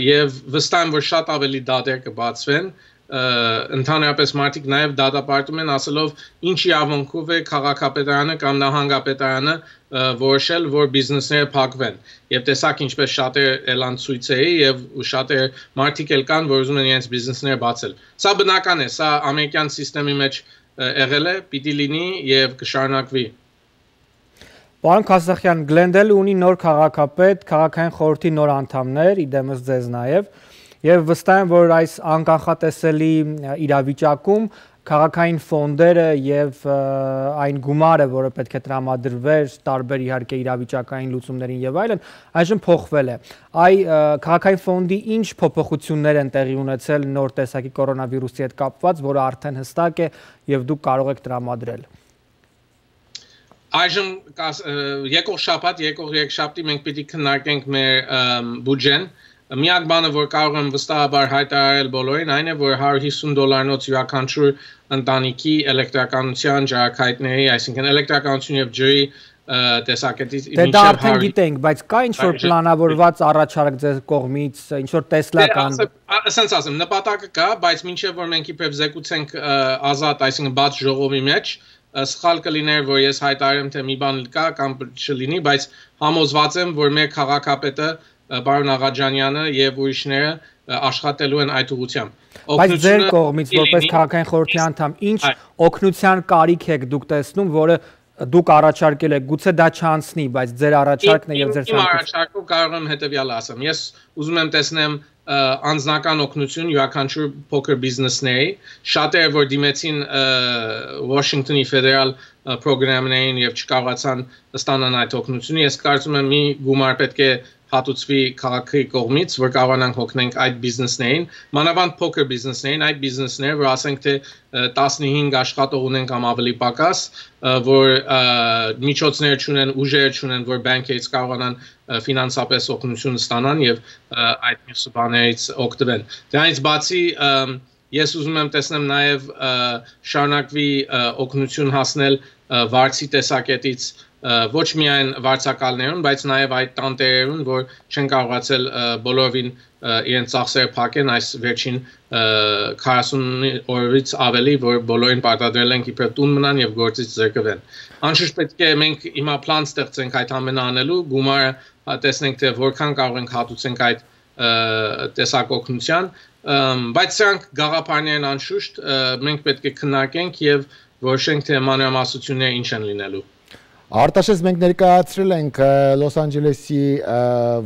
եւ վստահ եմ որ շատ ավելի դատեր կբացվեն ընդհանրապես մարդիկ նաև դատապարտում են ասելով ինչ իրավունքով է քաղաքապետարանը կամ նահանգապետարանը որոշել, որ բիզնեսները փակվեն։ Եվ տեսակ ինչպես շատեր ելան ցույցերի եւ շատեր մարդիկ էլ կան, որ ուզում են իրենց բիզնեսները բացել։ Սա բնական է, սա ամերիկյան համակարգի մեջ եղել է, պիտի լինի եւ կշարունակվի։ Պարոն Քասախյան, Գլենդելը ունի նոր քաղաքապետ, քաղաքային խորհրդի նոր անդամներ, իդեմս ձեզ նաև, եւ վստահ եմ, որ այս անկանխատեսելի իրավիճակում քաղաքային ֆոնդերը եւ այն գումարը, որը պետք է տրամադրվեր տարբեր իհարկե իրավիճակային լուծումներին եւ այլն, այժմ փոխվել է։ Այ քաղաքային ֆոնդի ինչ փոփոխություններ են տեղի ունեցել նոր տեսակի կորոնավիրուսի հետ կապված, որը արդեն հստակ է եւ դուք կարող եք տրամադրել այժմ եկող շաբաթ, եկող երկշաբթի մենք պիտի քննարկենք մեր բյուջեն։ Միակ բանը, որ կարող եմ վստահաբար հայտարարել բոլորին, այն է, որ 150 դոլարնոց յուրաքանչյուր ընտանիքի էլեկտրականության ջրակայթների, այսինքն էլեկտրականություն եւ ջրի տեսակետից Դե դա արդեն գիտենք, բայց կա ինչ որ պլանավորված առաջարկ ձեր կողմից, ինչ որ տեսլական։ դե, Ասենց ասեմ, նպատակը կա, բայց մինչև որ մենք իբրև զեկուցենք ազատ, այսինքն բաց ժողովի մեջ, սխալ կլիներ, որ ես հայտարարեմ, թե մի բան կա կամ չլինի, բայց համոզված եմ, որ մեր քաղաքապետը բարոն Աղաջանյանը եւ ուրիշները աշխատելու են այդ ուղությամբ։ Բայց ձեր կողմից որպես քաղաքային խորհրդի անդամ ինչ օգնության կարիք եք դուք տեսնում, որը դուք առաջարկել եք, գուցե դա չանցնի, բայց ձեր առաջարկն է եւ ձեր ցանկությունը։ Իմ առաջարկը կարող եմ հետեւյալը ասեմ։ Ես ուզում եմ տեսնեմ անձնական օգնություն յուրաքանչյուր փոքր բիզնեսների, շատերը որ դիմեցին Washington-ի ֆեդերալ պրոգրամներին եւ չկարողացան ստանալ այդ օգնությունը, ես կարծում եմ մի գումար պետք է հատուցվի քաղաքի կողմից, որ կարողանանք հոգնենք այդ բիզնեսներին, մանավանդ փոքր բիզնեսներին, այդ բիզնեսները, որ ասենք թե 15 աշխատող ունեն կամ ավելի պակաս, որ միջոցներ չունեն, ուժեր չունեն, որ բանկերից կարողանան ֆինանսապես օգնություն ստանան եւ այդ մյուս բաներից օգտվեն։ Դրանից բացի ես ուզում եմ տեսնեմ նաև շարունակվի օգնություն հասնել վարձի տեսակետից ոչ միայն վարձակալներուն, բայց նաև այդ տանտերերուն, որ չեն կարողացել բոլորին իրենց ծախսերը փակեն այս վերջին 40 օրից ավելի, որ բոլորին պարտադրել ենք իբր տուն մնան եւ գործից զրկվեն։ Անշուշտ պետք է մենք հիմա պլան ստեղծենք այդ ամենը անելու, գումարը տեսնենք թե որքան կարող ենք հատուցենք այդ տեսակօգնության, բայց սրանք գաղափարներն անշուշտ մենք պետք է քննարկենք եւ որոշենք թե մանրամասնությունները ինչ են լինելու։ Արտաշես մենք ներկայացրել ենք Լոս Անջելեսի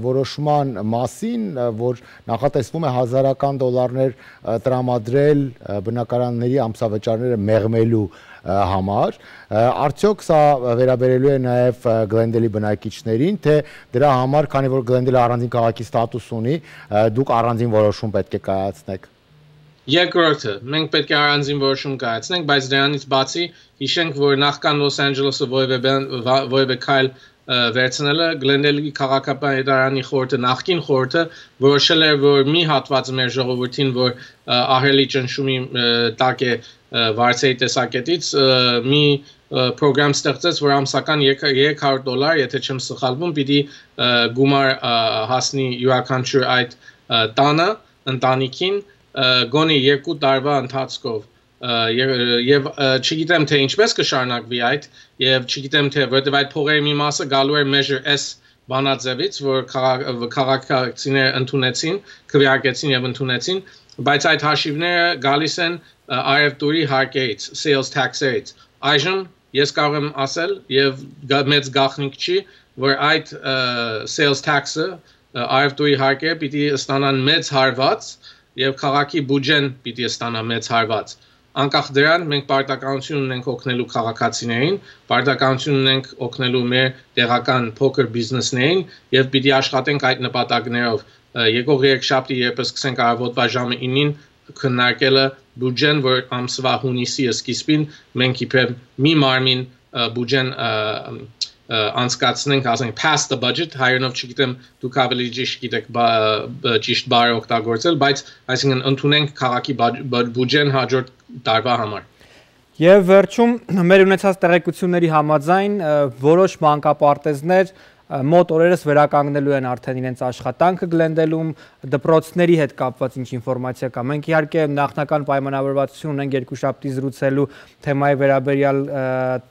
որոշման մասին, որ նախատեսվում է հազարական դոլարներ տրամադրել բնակարանների ամսավճարները մեղմելու համար։ Արդյոք սա վերաբերելու է նաև Գլենդելի բնակիչներին, թե դրա համար, քանի որ Գլենդելը առանձին քաղաքի ստատուս ունի, դուք առանձին որոշում պետք է կայացնեք։ Երկրորդը, մենք պետք է առանձին որոշում կայացնենք, բայց դրանից բացի հիշենք, որ նախքան Լոս Անջելեսը որևէ քայլ վերցնելը Գլենդելի քաղաքապետարանի խորհուրդը նախկին խորհուրդը որոշել էր որ մի հատված մեր ժողովրդին որ ահրելի ճնշումի տակ է վարձերի տեսակետից մի պրոգրամ ստեղծեց որ ամսական 300 դոլար եթե չեմ սխալվում պիտի գումար հասնի յուրաքանչյուր այդ տանը ընտանիքին գոնի երկու տարվա ընթացքով եւ չգիտեմ թե ինչպես կշարունակվի այդ եւ չգիտեմ թե որտեւ այդ փողերի մի մասը գալու է measure S բանաձևից որ քաղաքացիները ընդունեցին, քվեարկեցին եւ ընդունեցին, բայց այդ հաշիվները գալիս են արևտուրի հարկերից, sales tax-երից։ Այժմ ես կարող եմ ասել եւ մեծ գաղտնիք չի, որ այդ sales tax-ը արևտուրի հարկերը պիտի ստանան մեծ հարված եւ քաղաքի բյուջեն պիտի ստանա մեծ հարված։ Անկախ դրան մենք պարտականություն ունենք օգնելու քաղաքացիներին, պարտականություն ունենք օգնելու մեր տեղական փոքր բիզնեսներին եւ պիտի աշխատենք այդ նպատակներով։ Եկող երկշաբթի երբ սկսենք առավոտվա ժամը 9-ին քննարկելը բյուջեն, որ ամսվա հունիսի սկիզբին մենք իբր մի մարմին բյուջեն անցկացնենք, ասենք pass the budget, հայերենով չգիտեմ, դուք ավելի ճիշտ գիտեք ճիշտ բառը օգտագործել, բայց այսինքն ընդունենք քաղաքի բյուջեն հաջորդ տարվա համար։ Եվ վերջում մեր ունեցած տեղեկությունների համաձայն որոշ մանկապարտեզներ մոտ օրերս վերականգնելու են արդեն իրենց աշխատանքը Գլենդելում դպրոցների հետ կապված ինչ ինֆորմացիա կա։ Մենք իհարկե նախնական պայմանավորվածություն ունենք երկու շաբթի զրուցելու թեմայի վերաբերյալ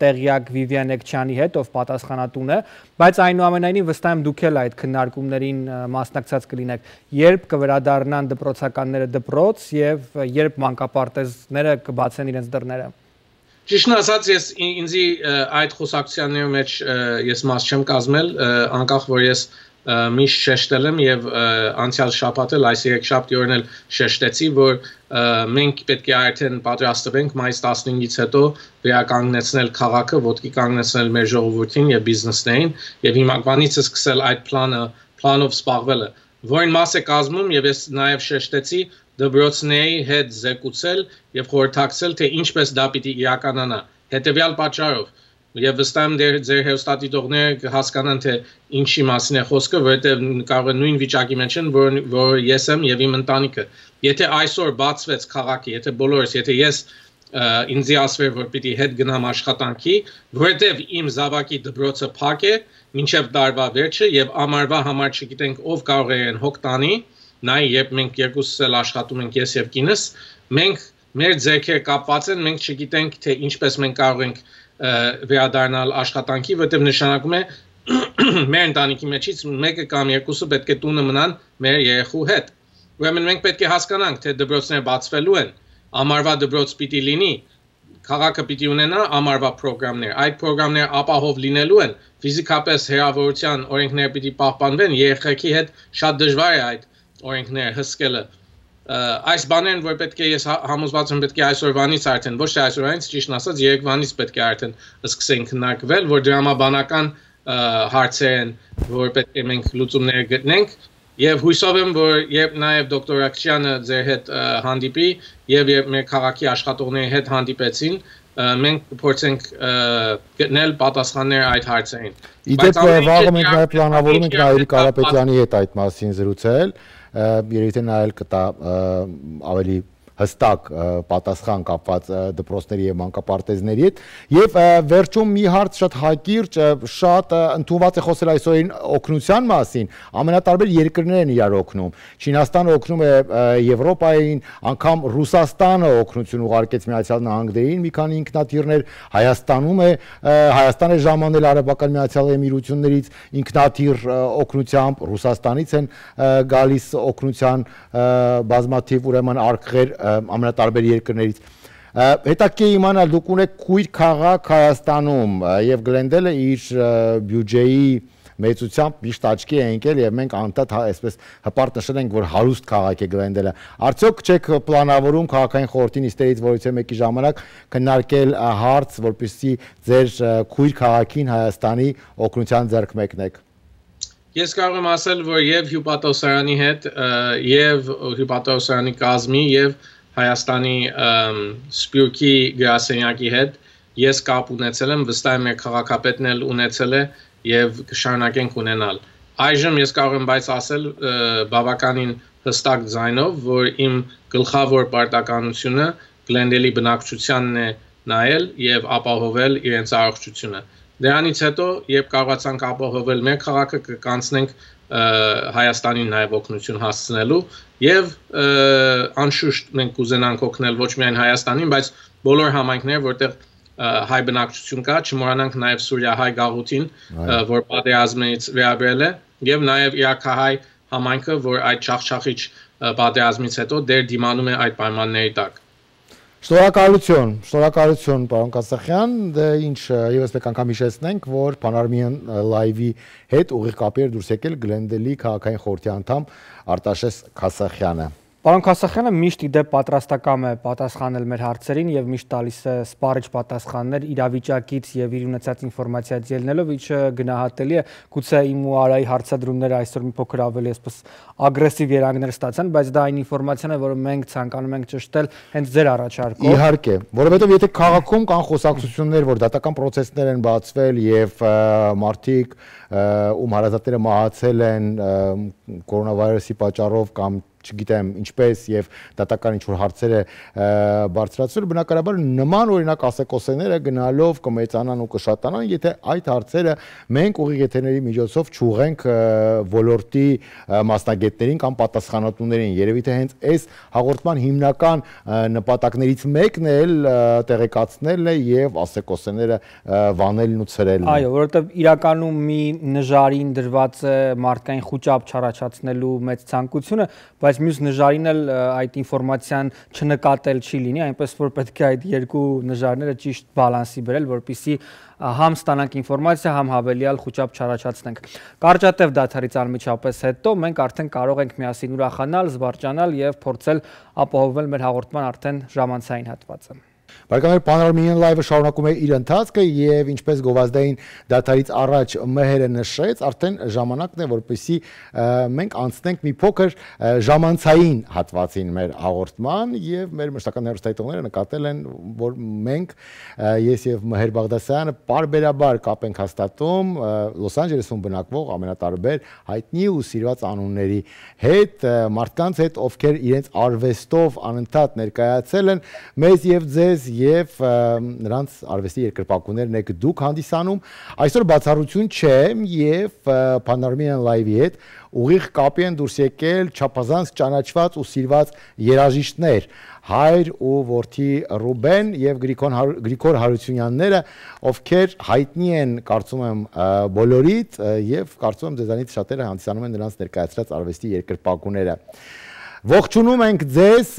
տեղյակ Վիվիան Էկչյանի հետ, ով պատասխանատուն է, բայց այնուամենայնիվ վստահ եմ դուք էլ այդ քննարկումներին մասնակցած կլինեք։ Երբ կվերադառնան դպրոցականները դպրոց եւ երբ մանկապարտեզները կբացեն իրենց դռները։ Ճիշտն ասած ես ինձի այդ խոսակցությունների մեջ ես մաս չեմ կազմել, անկախ որ ես միշտ շեշտել եմ եւ անցյալ շաբաթ էլ այս երեքշաբթի օրն էլ շեշտեցի, որ մենք պետք է արդեն պատրաստվենք մայիս 15-ից հետո վերականգնեցնել քաղաքը, ոտքի կանգնեցնել մեր ժողովրդին եւ բիզնեսներին եւ հիմակվանից սկսել այդ պլանը պլանով սպառվելը, որին մաս է կազմում եւ ես նաեւ շեշտեցի դբրոցների հետ զեկուցել եւ խորհրդակցել թե ինչպես դա պիտի իրականանա հետեւյալ պատճառով եւ վստահ եմ դեր ձեր հեոստատիտողները կհասկանան թե ինչի մասին է խոսքը որովհետեւ կարող է նույն վիճակի մեջ են որ որ ես եմ եւ իմ ընտանիքը եթե այսօր բացվեց քաղաքը եթե բոլորս եթե ես ինձի ասվեր որ պիտի հետ գնամ աշխատանքի որովհետեւ իմ զավակի դբրոցը փակ է մինչև տարվա վերջը եւ ամառվա համար չգիտենք ով կարող է հոգ տանի նայ երբ մենք երկուսս էլ աշխատում ենք ես եւ կինս, մենք մեր ձեռքերը կապված են, մենք չգիտենք թե ինչպես մենք կարող ենք վերադառնալ աշխատանքի, որտեղ նշանակում է մեր ընտանիքի մեջից մեկը կամ երկուսը պետք է տունը մնան մեր երեխու հետ։ Ուրեմն մենք պետք է հասկանանք, թե դպրոցները բացվելու են, ամառվա դպրոց պիտի լինի, քաղաքը պիտի ունենա ամառվա ծրագրեր։ Այդ ծրագրերը ապահով լինելու են, ֆիզիկապես հերավորության օրենքները պիտի պահպանվեն, երեխեքի հետ շատ դժվար է այդ օրենքները հսկելը այս բաներն որ պետք է ես հա, համոզված եմ պետք է այսօրվանից արդեն ոչ թե այսօրվանից ճիշտ ասած երեկվանից պետք է արդեն սկսեն քննարկվել որ դրամաբանական հարցեր են որ պետք է մենք լուծումներ գտնենք Եվ հույսով եմ, որ երբ նաև դոկտոր Ակչյանը ձեր հետ հանդիպի եւ երբ մեր քաղաքի աշխատողների հետ հանդիպեցին, մենք փորձենք գտնել պատասխաններ այդ հարցերին։ Իդեպ վաղը մենք նաև պլանավորում ենք Նաիրի Կարապետյանի հետ այդ մասին զրուցել, երևի թե նա էլ կտա ավելի հստակ պատասխան կապված դպրոցների եւ մանկապարտեզների հետ եւ վերջում մի հարց շատ հակիրճ շատ ընդունված է խոսել այսօրին օգնության մասին ամենատարբեր երկրներ են իրար օգնում Չինաստանը օգնում է Եվրոպային անգամ Ռուսաստանը օգնություն ուղարկեց Միացյալ Նահանգներին մի քանի ինքնաթիռներ Հայաստանում է Հայաստանը ժամանել արաբական Միացյալ Էմիրություններից ինքնաթիռ օգնությամբ Ռուսաստանից են գալիս օգնության բազմաթիվ ուրեմն արկղեր ամենատարբեր երկրներից հետաքրքիր իմանալ դուք ունեք քույր քաղաք Հայաստանում եւ Գլենդելը իր բյուջեի մեծությամբ միշտ աչքի է ընկել եւ մենք անդադ այսպես հպարտ նշել ենք որ հարուստ քաղաք է Գլենդելը արդյոք չեք պլանավորում քաղաքային խորհրդի նիստերից որից մեկի ժամանակ քննարկել հարց որպեսզի ձեր քույր քաղաքին Հայաստանի օգնության ձեռք մեկնեք Ես կարող եմ ասել, որ եւ հյուպատոսարանի հետ եւ հյուպատոսարանի կազմի եւ Հայաստանի Սպյուրքի գրասենյակի հետ ես կապ ունեցել եմ, վստահ եմ, քաղաքապետն էլ ունեցել է եւ կշարունակենք ունենալ։ Այժմ ես կարող եմ բայց ասել բավականին հստակ ձայնով, որ իմ գլխավոր պարտականությունը Գլենդելի բնակչությանն է նայել եւ ապահովել իրենց առողջությունը։ Դրանից հետո, երբ կարողացանք ապահովել մեր քաղաքը, կկանցնենք Հայաստանին նաև օգնություն հասցնելու եւ անշուշտ մենք կուզենանք օգնել ոչ միայն Հայաստանին, բայց բոլոր համայնքները, որտեղ հայ բնակչություն կա, չմոռանանք նաև Սուրիա-հայ գաղութին, որ պատերազմից վերաբերել է, եւ նաև Իրաքահայ համայնքը, որ այդ չախչախիչ պատերազմից հետո դեր դիմանում է այդ պայմանների տակ։ Շնորհակալություն, շնորհակալություն պարոն Կասախյան, դե ինչ եւս մեկ անգամ հիշեցնենք, որ Panoramian Live-ի հետ ուղիղ կապի էր դուրս եկել Գլենդելի քաղաքային խորհրդի անդամ Արտաշես Կասախյանը։ Պարոն Քասախյանը միշտ իդեպ պատրաստակամ է պատասխանել մեր հարցերին եւ միշտ տալիս է սպառիչ պատասխաններ իրավիճակից եւ իր ունեցած ինֆորմացիայից ելնելով, ինչը գնահատելի է։ Գուցե իմ ու Արայի հարցադրումները այսօր մի փոքր ավելի այսպես ագրեսիվ երանգներ ստացան, բայց դա այն ինֆորմացիան է, որը մենք ցանկանում ենք ճշտել հենց ձեր առաջարկով։ Իհարկե, որովհետեւ եթե քաղաքում կան խոսակցություններ, որ դատական process-ներ են բացվել եւ մարդիկ ում հարազատները մահացել են կորոնավիրուսի պատճառով կամ չգիտեմ ինչպես եւ դատական ինչ որ հարցեր է բարձրացրել բնականաբար նման օրինակ ասեկոսեները գնալով կմեծանան ու կշատանան եթե այդ հարցերը մենք ուղիղ եթերների միջոցով չուղենք ոլորտի մասնագետներին կամ պատասխանատուներին երևի թե հենց այս հաղորդման հիմնական նպատակներից մեկն էլ տեղեկացնելն է եւ ասեկոսեները վանելն ու ցրելն այո որովհետեւ իրականում մի նժարին դրված է մարդկային խոճապ չառաջացնելու մեծ ցանկությունը բայց բայց մյուս նժարին էլ այդ ինֆորմացիան չնկատել չի լինի, այնպես որ պետք է այդ երկու նժարները ճիշտ բալանսի բերել, որpիսի համ ստանանք ինֆորմացիա, համ հավելյալ խոճապ չառաջացնենք։ Կարճատև դաթարից անմիջապես հետո մենք արդեն կարող ենք միասին ուրախանալ, զվարճանալ եւ փորձել ապահովել մեր հաղորդման արդեն ժամանցային հատվածը։ Բարեկամներ Panoramian Live-ը շարունակում է իր ընթացքը եւ ինչպես գովազդային դատարից առաջ Մեհերը նշեց, արդեն ժամանակն է որպեսի մենք անցնենք մի փոքր ժամանցային հատվածին մեր հաղորդման եւ մեր մշտական հերոստայտողները նկատել են, որ մենք ես եւ Մեհեր Բաղդասարյանը բարբերաբար կապ ենք հաստատում Լոս Անջելեսում բնակվող ամենատարբեր հայտնի ու սիրված անունների հետ, մարդկանց հետ, ովքեր իրենց արվեստով անընդհատ ներկայացել են մեզ եւ ձեզ ձեզ եւ նրանց արվեստի երկրպագուներն եք դուք հանդիսանում։ Այսօր բացառություն չէ եւ Panoramian Live-ի հետ ուղիղ կապի են դուրս եկել չափազանց ճանաչված ու սիրված երաժիշտներ հայր ու որդի Ռուբեն եւ Գրիգոր Գրիգոր Հարությունյանները, ովքեր հայտնի են, կարծում եմ, բոլորիդ եւ կարծում եմ ձեզանից շատերը հանդիսանում են նրանց ներկայացրած արվեստի երկրպագուները։ Ողջունում ենք ձեզ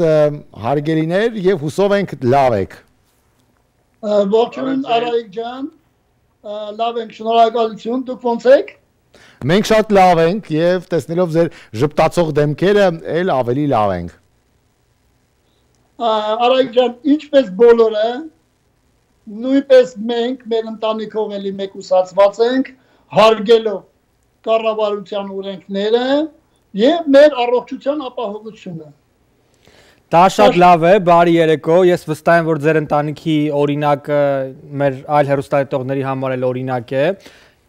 հարգելիներ եւ հուսով ենք լավ եք։ Ողջույն Արայիկ ջան։ Լավ ենք, շնորհակալություն։ Դուք ո՞նց եք։ Մենք շատ լավ ենք եւ տեսնելով ձեր ժպտացող դեմքերը, ել ավելի լավ ենք։ Արայիկ ջան, ինչպես բոլորը, նույնպես մենք մեր ընտանիքով էլի մեկուսացված ենք, հարգելով կառավարության օրենքները եւ մեր առողջության ապահովությունը։ Դա շատ լավ է, բարի երեկո։ Ես վստահ եմ, որ ձեր ընտանիքի օրինակը մեր այլ հերոստատողների համար էլ օրինակ է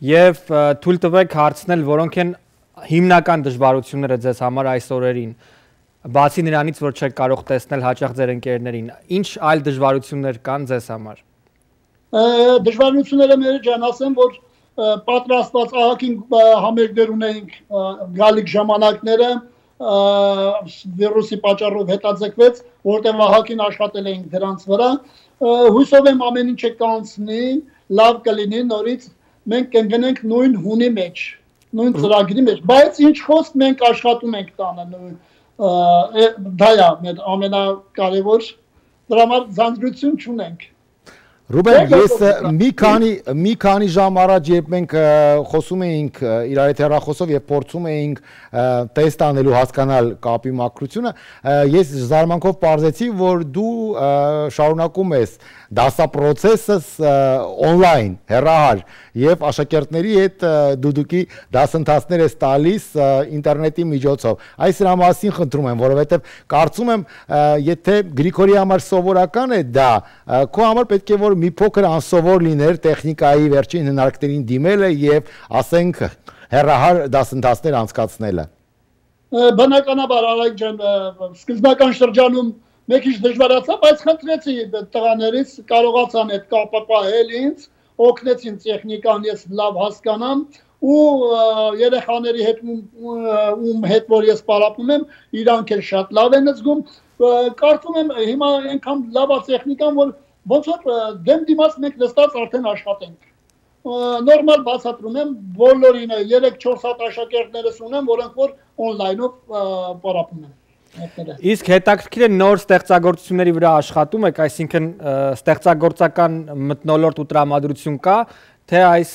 եւ թույլ տվեք հարցնել, որոնք են հիմնական դժվարությունները ձեզ համար այս օրերին։ Բացի նրանից, որ չեք կարող տեսնել հաճախ ձեր ընկերներին, ինչ այլ դժվարություններ կան ձեզ համար։ Դժվարությունները մեր ջան ասեմ, որ պատրաստված ահագին համերգներ ունեինք գալիք ժամանակները վիրուսի պատճառով հետաձգվեց, որտեղ ահագին աշխատել էինք դրանց վրա։ Հույսով եմ ամեն ինչը կանցնի, լավ կլինի, նորից մենք կընկնենք նույն հունի մեջ, նույն ծրագրի մեջ, բայց ինչ խոսք մենք աշխատում ենք տանը նույն դա է մեր ամենակարևոր դրա համար զանձրություն չունենք Ռուբեն, ես մի քանի մի քանի ժամ առաջ երբ մենք խոսում էինք իրար հետ հեռախոսով եւ փորձում էինք տեստ անելու հասկանալ կապի մակրությունը, ես զարմանքով ողջեցի, որ դու շարունակում ես դասապրոցեսս on-line, հեռահար եւ աշակերտների հետ դուդուկի դասընթացներ ես տալիս ինտերնետի միջոցով։ Այս դրա մասին խնդրում եմ, որովհետեւ կարծում եմ, եթե Գրիգորի համար սովորական է դա, քո համար պետք է որ մի փոքր անսովոր լիներ տեխնիկայի վերջին հնարքներին դիմելը եւ ասենք հեռահար դասընթացներ անցկացնելը։ Բնականաբար Արայք ջան, սկզբնական շրջանում մեկ ինչ դժվարացա, բայց խնդրեցի տղաներից կարողացան այդ կապը պահել ինձ, օգնեցին տեխնիկան ես լավ հասկանամ ու երեխաների հետ ում հետ որ ես պարապում եմ, իրանք էլ շատ լավ են զգում։ Կարծում եմ հիմա այնքան լավ է տեխնիկան, որ ոնց որ դեմ դիմաց մենք նստած արդեն աշխատենք նորմալ բացատրում եմ բոլորին 3-4 հատ աշակերտներս ունեմ, որոնք որ on-line-ով պարապում են Իսկ հետաքրքիր է նոր ստեղծագործությունների վրա աշխատում եք, այսինքն ստեղծագործական մտնոլորտ ու տրամադրություն կա, թե այս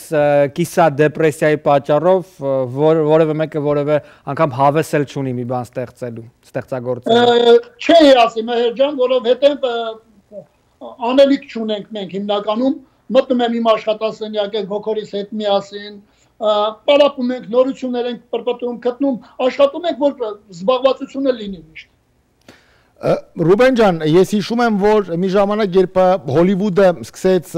կիսա դեպրեսիայի պատճառով որ, որևէ մեկը որևէ անգամ հավեսել չունի մի բան ստեղծելու, ստեղծագործելու։ Չի ասի Մեհեր ջան, որովհետև անելիք չունենք մենք հիմնականում մտնում եմ իմ աշխատասենյակը գոքորիս հետ միասին պարապում ենք, նորություններ ենք պրպտում, գտնում, աշխատում ենք, որ զբաղվածությունը լինի միշտ։ Ռուբեն ջան, ես հիշում եմ, որ մի ժամանակ երբ Հոլիվուդը սկսեց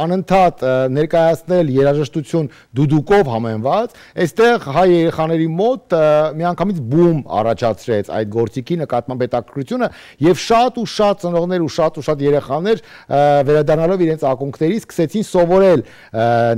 անընդհատ ներկայացնել երաժշտություն դուդուկով համեմված, այստեղ հայ երեխաների մոտ միանգամից բում առաջացրեց այդ գործիքի նկատմամբ հետաքրությունը եւ շատ ու շատ ծնողներ ու շատ ու շատ երեխաներ վերադառնալով իրենց ակունքներից սկսեցին սովորել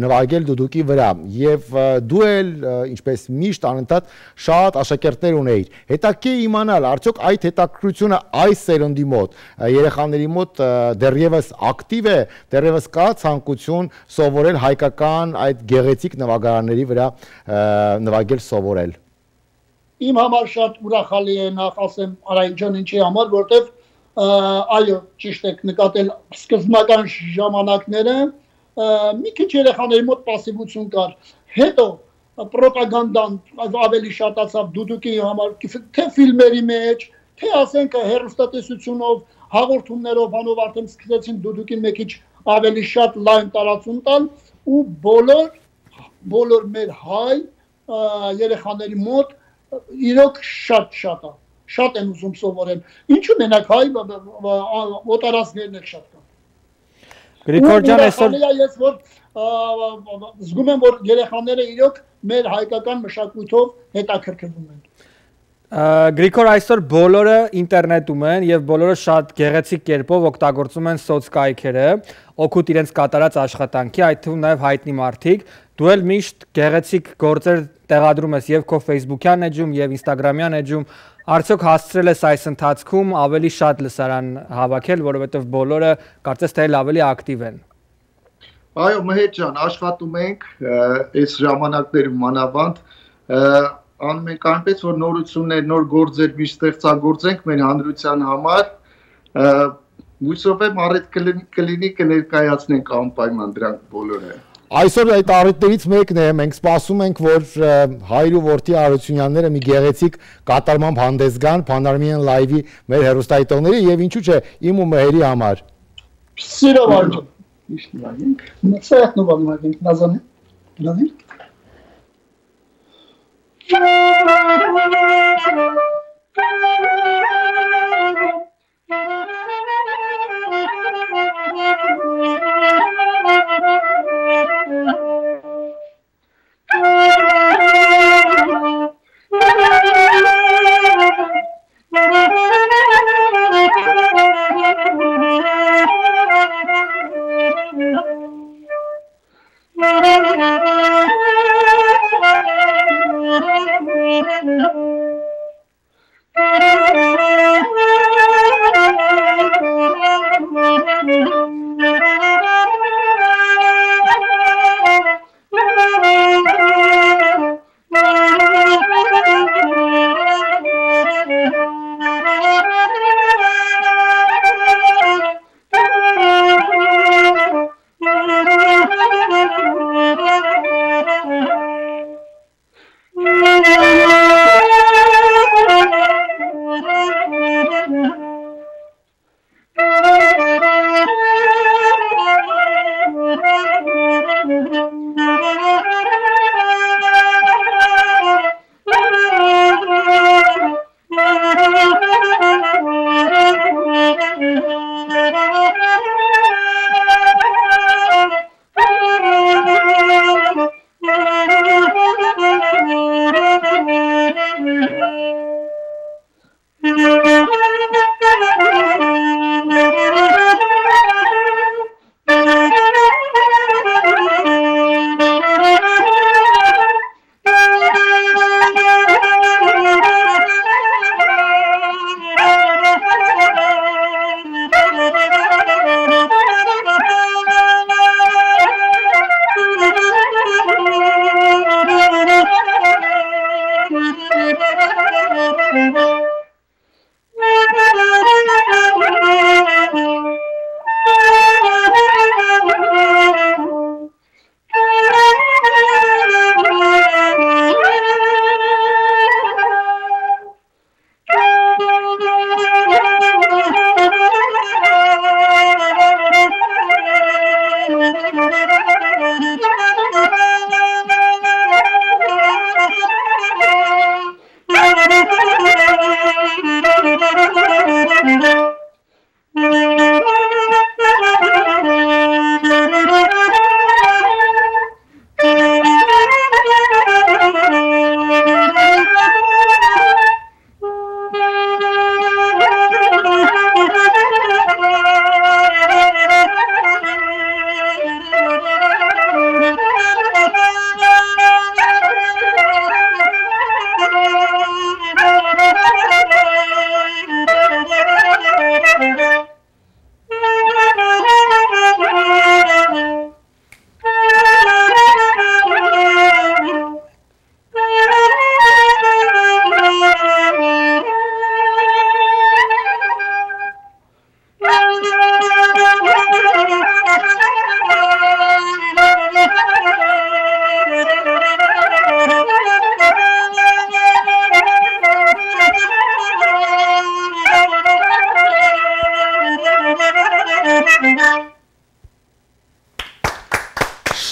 նվագել դուդուկի վրա եւ դու էլ ինչպես միշտ անընդհատ շատ աշակերտներ ունեիր։ Հետաքրքիր իմանալ, արդյոք այդ հետաքրությունը այս սերնդի մոտ, երեխաների մոտ դեռևս ակտիվ է, դեռևս կա ցանկություն սովորել հայկական այդ գեղեցիկ նվագարանների վրա նվագել սովորել։ Իմ համար շատ ուրախալի է նախ ասեմ Արայիկ ջան ինչի համար, որտեվ այո, ճիշտ եք նկատել սկզբնական ժամանակները մի քիչ երեխաների մոտ пассивություն կար։ Հետո պրոպագանդան ավելի շատացավ դուդուկի համար, թե ֆիլմերի մեջ, թե ասենք հերոստատեսությունով, հաղորդումներով, անով արդեն սկսեցին դուդուկին մի քիչ ավելի շատ լայն տարածում տալ ու բոլոր բոլոր մեր հայ երեխաների մոտ իրոք շատ շատ է շատ են ուզում սովորել ինչու մենակ հայ օտարածներն էլ շատ կան Գրիգոր ջան այսօր ես որ զգում եմ որ երեխաները իրոք մեր հայկական մշակույթով հետաքրքրվում են Գրիգոր այսօր բոլորը ինտերնետում են եւ բոլորը շատ գեղեցիկ կերպով օգտագործում են սոցկայքերը, օգուտ իրենց կատարած աշխատանքի, այդ թվում նաեւ հայտնի մարդիկ։ Դու էլ միշտ գեղեցիկ գործեր տեղադրում ես եւ քո Facebook-յան էջում եւ Instagram-յան էջում։ Արդյոք հասցրել ես այս ընթացքում ավելի շատ լսարան հավաքել, որովհետեւ բոլորը կարծես թե ավելի ակտիվ են։ Այո, Մհեջ ջան, աշխատում ենք այս ժամանակներում մանավանդ անում ենք այնպես, որ նորություններ, նոր գործեր միշտ ստեղծագործենք մեր հանրության համար։ Հույսով եմ առիթ կլինի կներկայացնենք անպայման դրանք բոլորը։ Այսօր այդ առիթներից մեկն է, մենք սպասում ենք, որ հայր ու որդի Արությունյանները մի գեղեցիկ կատարմամբ հանդես գան Փանարմիան լայվի մեր հերոստայտողների եւ ինչու՞ չէ իմ ու մհերի համար։ Սիրով արժան։ Միշտ նայենք։ Նցա նովում նայենք, նազանը։ Նազին։ Thank you.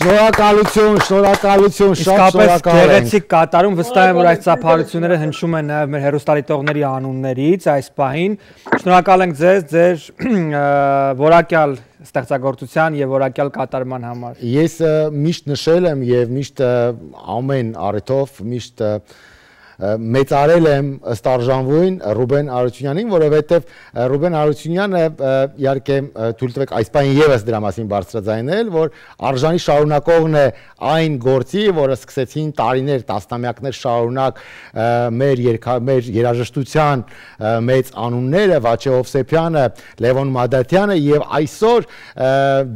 Շնորհակալություն, շնորհակալություն, շատ շնորհակալ ենք։ Գեղեցիկ կատարում, վստահ եմ, որ այս ծափարությունները հնչում են նաև մեր հերոստալիտողների անուններից այս պահին։ Շնորհակալ ենք ձեզ, ձեր որակյալ ստեղծագործության եւ որակյալ կատարման համար։ Ես միշտ նշել եմ եւ միշտ ամեն առիթով միշտ մեծարել եմ ըստ արժանվույն Ռուբեն Արությունյանին, որովհետև Ռուբեն Արությունյանը իհարկե թույլ տվեք այս բանը եւս դրա մասին բարձրաձայնել, որ արժանի շարունակողն է այն գործի, որը սկսեցին տարիներ, տասնամյակներ շարունակ մեր երգա մեր երաժշտության մեծ անունները Վաչե Օվսեփյանը, Լևոն Մադատյանը եւ այսօր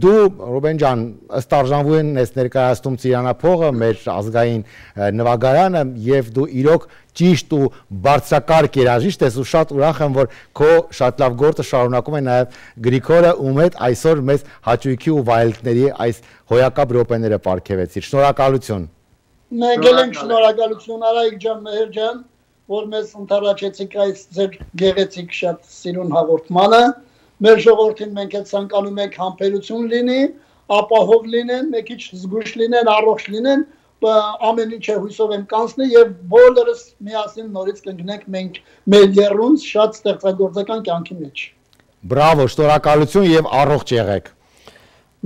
դու Ռուբեն ջան ըստ արժանվույն ես ներկայացնում Ծիրանափողը մեր ազգային նվագարանը եւ դու իրոք ճիշտ ու բարձրակարգ երաժիշտ ես ու շատ ուրախ եմ որ քո շատ լավ գործը շարունակում է նաև Գրիգորը ում հետ այսօր մեզ հաճույքի ու վայելքների այս հոյակապ րոպեները ապարգևեցիր շնորհակալություն մենք ենք շնորհակալություն Արայիկ ջան Մեհեր ջան որ մեզ ընթառաջեցիք այս ձեր գեղեցիկ շատ սիրուն հաղորդմանը մեր ժողովրդին մենք էլ ցանկանում ենք համբերություն լինի ապահով լինեն, մի քիչ զգուշ լինեն, առողջ լինեն ամեն ինչը հույսով եմ կանցնի եւ բոլորս միասին նորից կընկնենք մենք մեր երրունց շատ ստեղծագործական կյանքի մեջ։ Բրավո, շնորհակալություն եւ առողջ եղեք։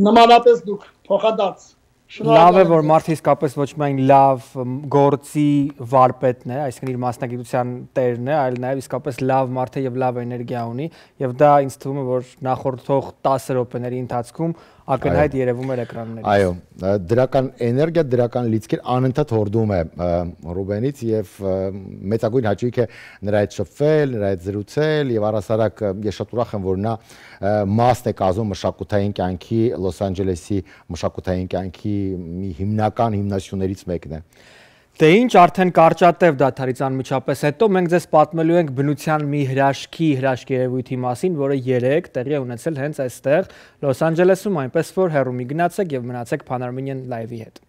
Նմանապես դուք փոխադարձ Լավ է որ մարդը իսկապես ոչ միայն լավ գործի վարպետն է, այսինքն իր մասնագիտության տերն է, այլ նաև իսկապես լավ մարդ է եւ լավ էներգիա ունի եւ դա ինձ թվում է որ նախորդող 10 րոպեների ընթացքում ակնհայտ երևում էր էկրաններից։ Այո, դրական էներգիա, դրական լիցքեր անընդհատ հորդում է Ռուբենից եւ մեծագույն հաճույք է նրա հետ շփվել, նրա հետ զրուցել եւ առասարակ ես շատ ուրախ եմ որ նա մասն է կազմում մշակութային կյանքի Լոս Անջելեսի մշակութային կյանքի մի հիմնական հիմնասյուներից մեկն է։ Դե ինչ արդեն կարճատև դաթարից անմիջապես հետո մենք ձեզ պատմելու ենք բնության մի հրաշքի հրաշք երևույթի մասին, որը 3 տեղի է ունեցել հենց այստեղ Լոս Անջելեսում, այնպես որ հեռու մի գնացեք եւ մնացեք Pan-Armenian Live-ի հետ։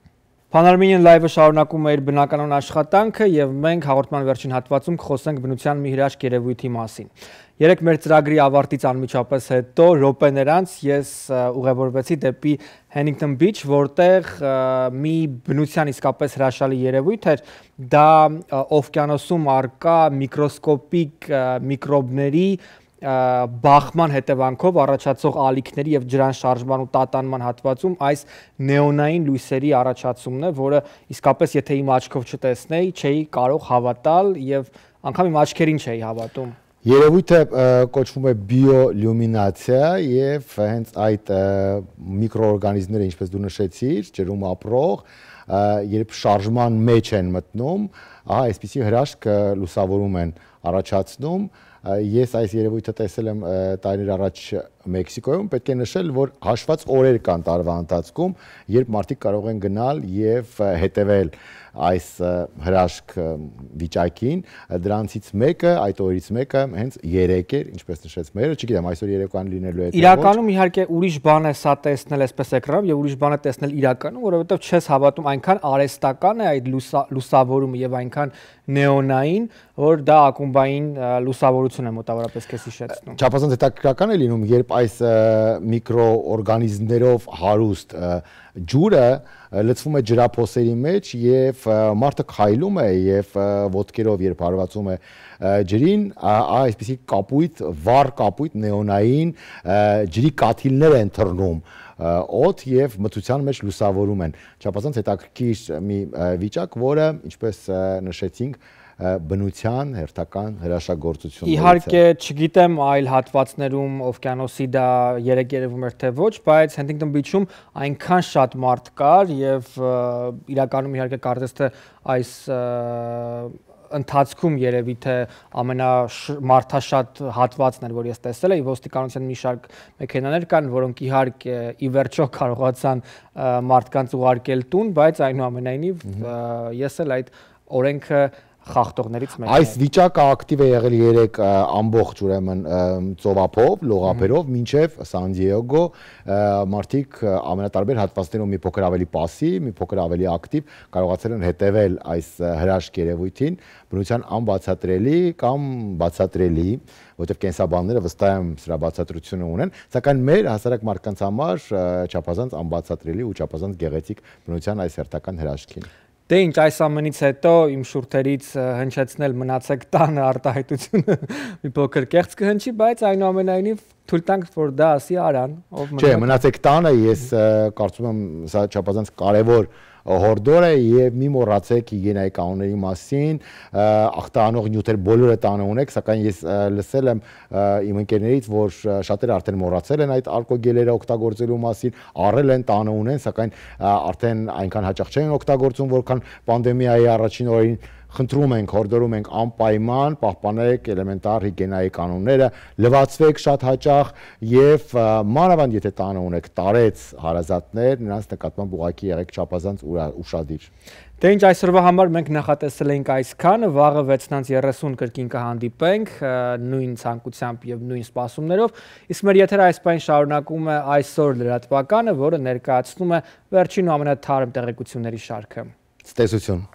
Pan-Armenian Live-ը շարունակում է իր բնականon աշխատանքը եւ մենք հաղորդման վերջին հատվածում կխոսենք բնության մի հրաշք երևույթի մասին։ Երեք մեր ծրագրի ավարտից անմիջապես հետո րոպեներ անց ես ուղևորվեցի դեպի Hennington Beach, որտեղ մի բնության իսկապես հրաշալի երևույթ էր, դա օվկիանոսում արկա միկրոսկոպիկ միկրոբների բախման հետևանքով առաջացող ալիքների եւ ջրան շարժման ու տատանման հատվածում այս նեոնային լույսերի առաջացումն է, որը իսկապես եթե իմ աչքով չտեսնեի, չէի կարող հավատալ եւ անգամ իմ աչքերին չէի հավատում։ Երևույթը կոչվում է բիոլյումինացիա եւ հենց այդ միկրոօրգանիզմները, ինչպես դու նշեցիր, ջրում ապրող, երբ շարժման մեջ են մտնում, ահա այսպիսի հրաշք լուսավորում են առաջացնում, ես այս երևույթը տեսել եմ տարիներ առաջ Մեքսիկոյում, պետք է նշել, որ հաշված օրեր կան տարվա ընթացքում, երբ մարդիկ կարող են գնալ եւ հետեւել այս հրաշք վիճակին, դրանցից մեկը, այդ օրից մեկը հենց 3 էր, ինչպես նշեց մերը, չգիտեմ, այսօր երեկոյան լինելու է Իրականում իհարկե ուրիշ բան է սա տեսնել այսպես էկրանում եւ ուրիշ բան է տեսնել իրականում, որովհետեւ չես հավատում այնքան արեստական է այդ լուսավորումը եւ այնքան նեոնային, որ դա ակումբային լուսավորություն է մոտավորապես քեզ հիշեցնում։ Չափազանց հետաքրքրական է լինում, երբ այս միկրոօրգանիզմներով հարուստ ջուրը լցվում է ջրափոսերի մեջ եւ մարդը քայլում է եւ ոտքերով երբ հարվածում է ջրին, այսպեսի կապույտ, վառ կապույտ նեոնային ջրի կաթիլներ են թռնում օդ եւ մթության մեջ լուսավորում են։ Չափազանց հետաքրքիր մի վիճակ, որը ինչպես նշեցինք, բնության հերթական հրաշագործություններից Իհարկե, չգիտեմ այլ հատվածներում օվկիանոսի դա երեք երևում էր թե ոչ, բայց Huntington Beach-ում այնքան շատ մարդ կար եւ իրականում իհարկե կարծես թե այս ընթացքում երևի թե ամենամարթաշատ հատվածն էր, որ ես տեսել էի, ոստիկանության մի շարք մեքենաներ կան, որոնք իհարկե ի վերջո կարողացան մարդկանց ուղարկել տուն, բայց այնուամենայնիվ ես էլ այդ օրենքը խախտողներից մեկն է։ Այս վիճակը ակտիվ է եղել 3 ամբողջ ուրեմն ծովափով, լողափերով մինչև Սան Դիեգո մարտիկ ամենատարբեր հատվածներում մի փոքր ավելի пассив, մի փոքր ավելի ակտիվ կարողացել են հետևել այս հրաշք երևույթին, բնության անբացատրելի կամ բացատրելի, որտեղ կենսաբանները վստահ եմ սրա բացատրությունը ունեն, սակայն մեր հասարակ մարդկանց համար չափազանց անբացատրելի ու չափազանց գեղեցիկ բնության այս հերթական հրաշքին։ Դե ինչ այս ամենից հետո իմ շուրթերից հնչեցնել մնացեք տանը արտահայտությունը մի փոքր կեղծ կհնչի, բայց այնուամենայնիվ թույլ տանք որ դա ասի Արան, ով մնաց։ Չէ, մնացեք տանը, ես կարծում եմ սա չափազանց կարևոր հորդոր է եւ մի մոռացեք հիգիենայի կանոնների մասին, ախտանող նյութեր բոլորը տանը ունեք, սակայն ես լսել եմ իմ ընկերներից, որ շատերը արդեն մոռացել են այդ ալկոգելերը օգտագործելու մասին, առել են տանը ունեն, սակայն արդեն այնքան հաճախ չեն օգտագործում, որքան պանդեմիայի առաջին օրերին խնդրում ենք, հորդորում ենք անպայման պահպանեք էլեմենտար հիգիենայի կանոնները, լվացվեք շատ հաճախ եւ մանավանդ եթե տանը ունեք տարեց հարազատներ, նրանց նկատմամբ ուղակի եղեք չափազանց ուշադիր։ Դե ինչ այսօրվա համար մենք նախատեսել ենք այսքանը, վաղը 6:30 կրկին կհանդիպենք նույն ցանկությամբ եւ նույն սպասումներով։ Իսկ մեր եթերը այս պայն շարունակում է այսօր լրատվականը, որը ներկայացնում է վերջին ու ամենաթարմ տեղեկությունների շարքը։ Ցտեսություն։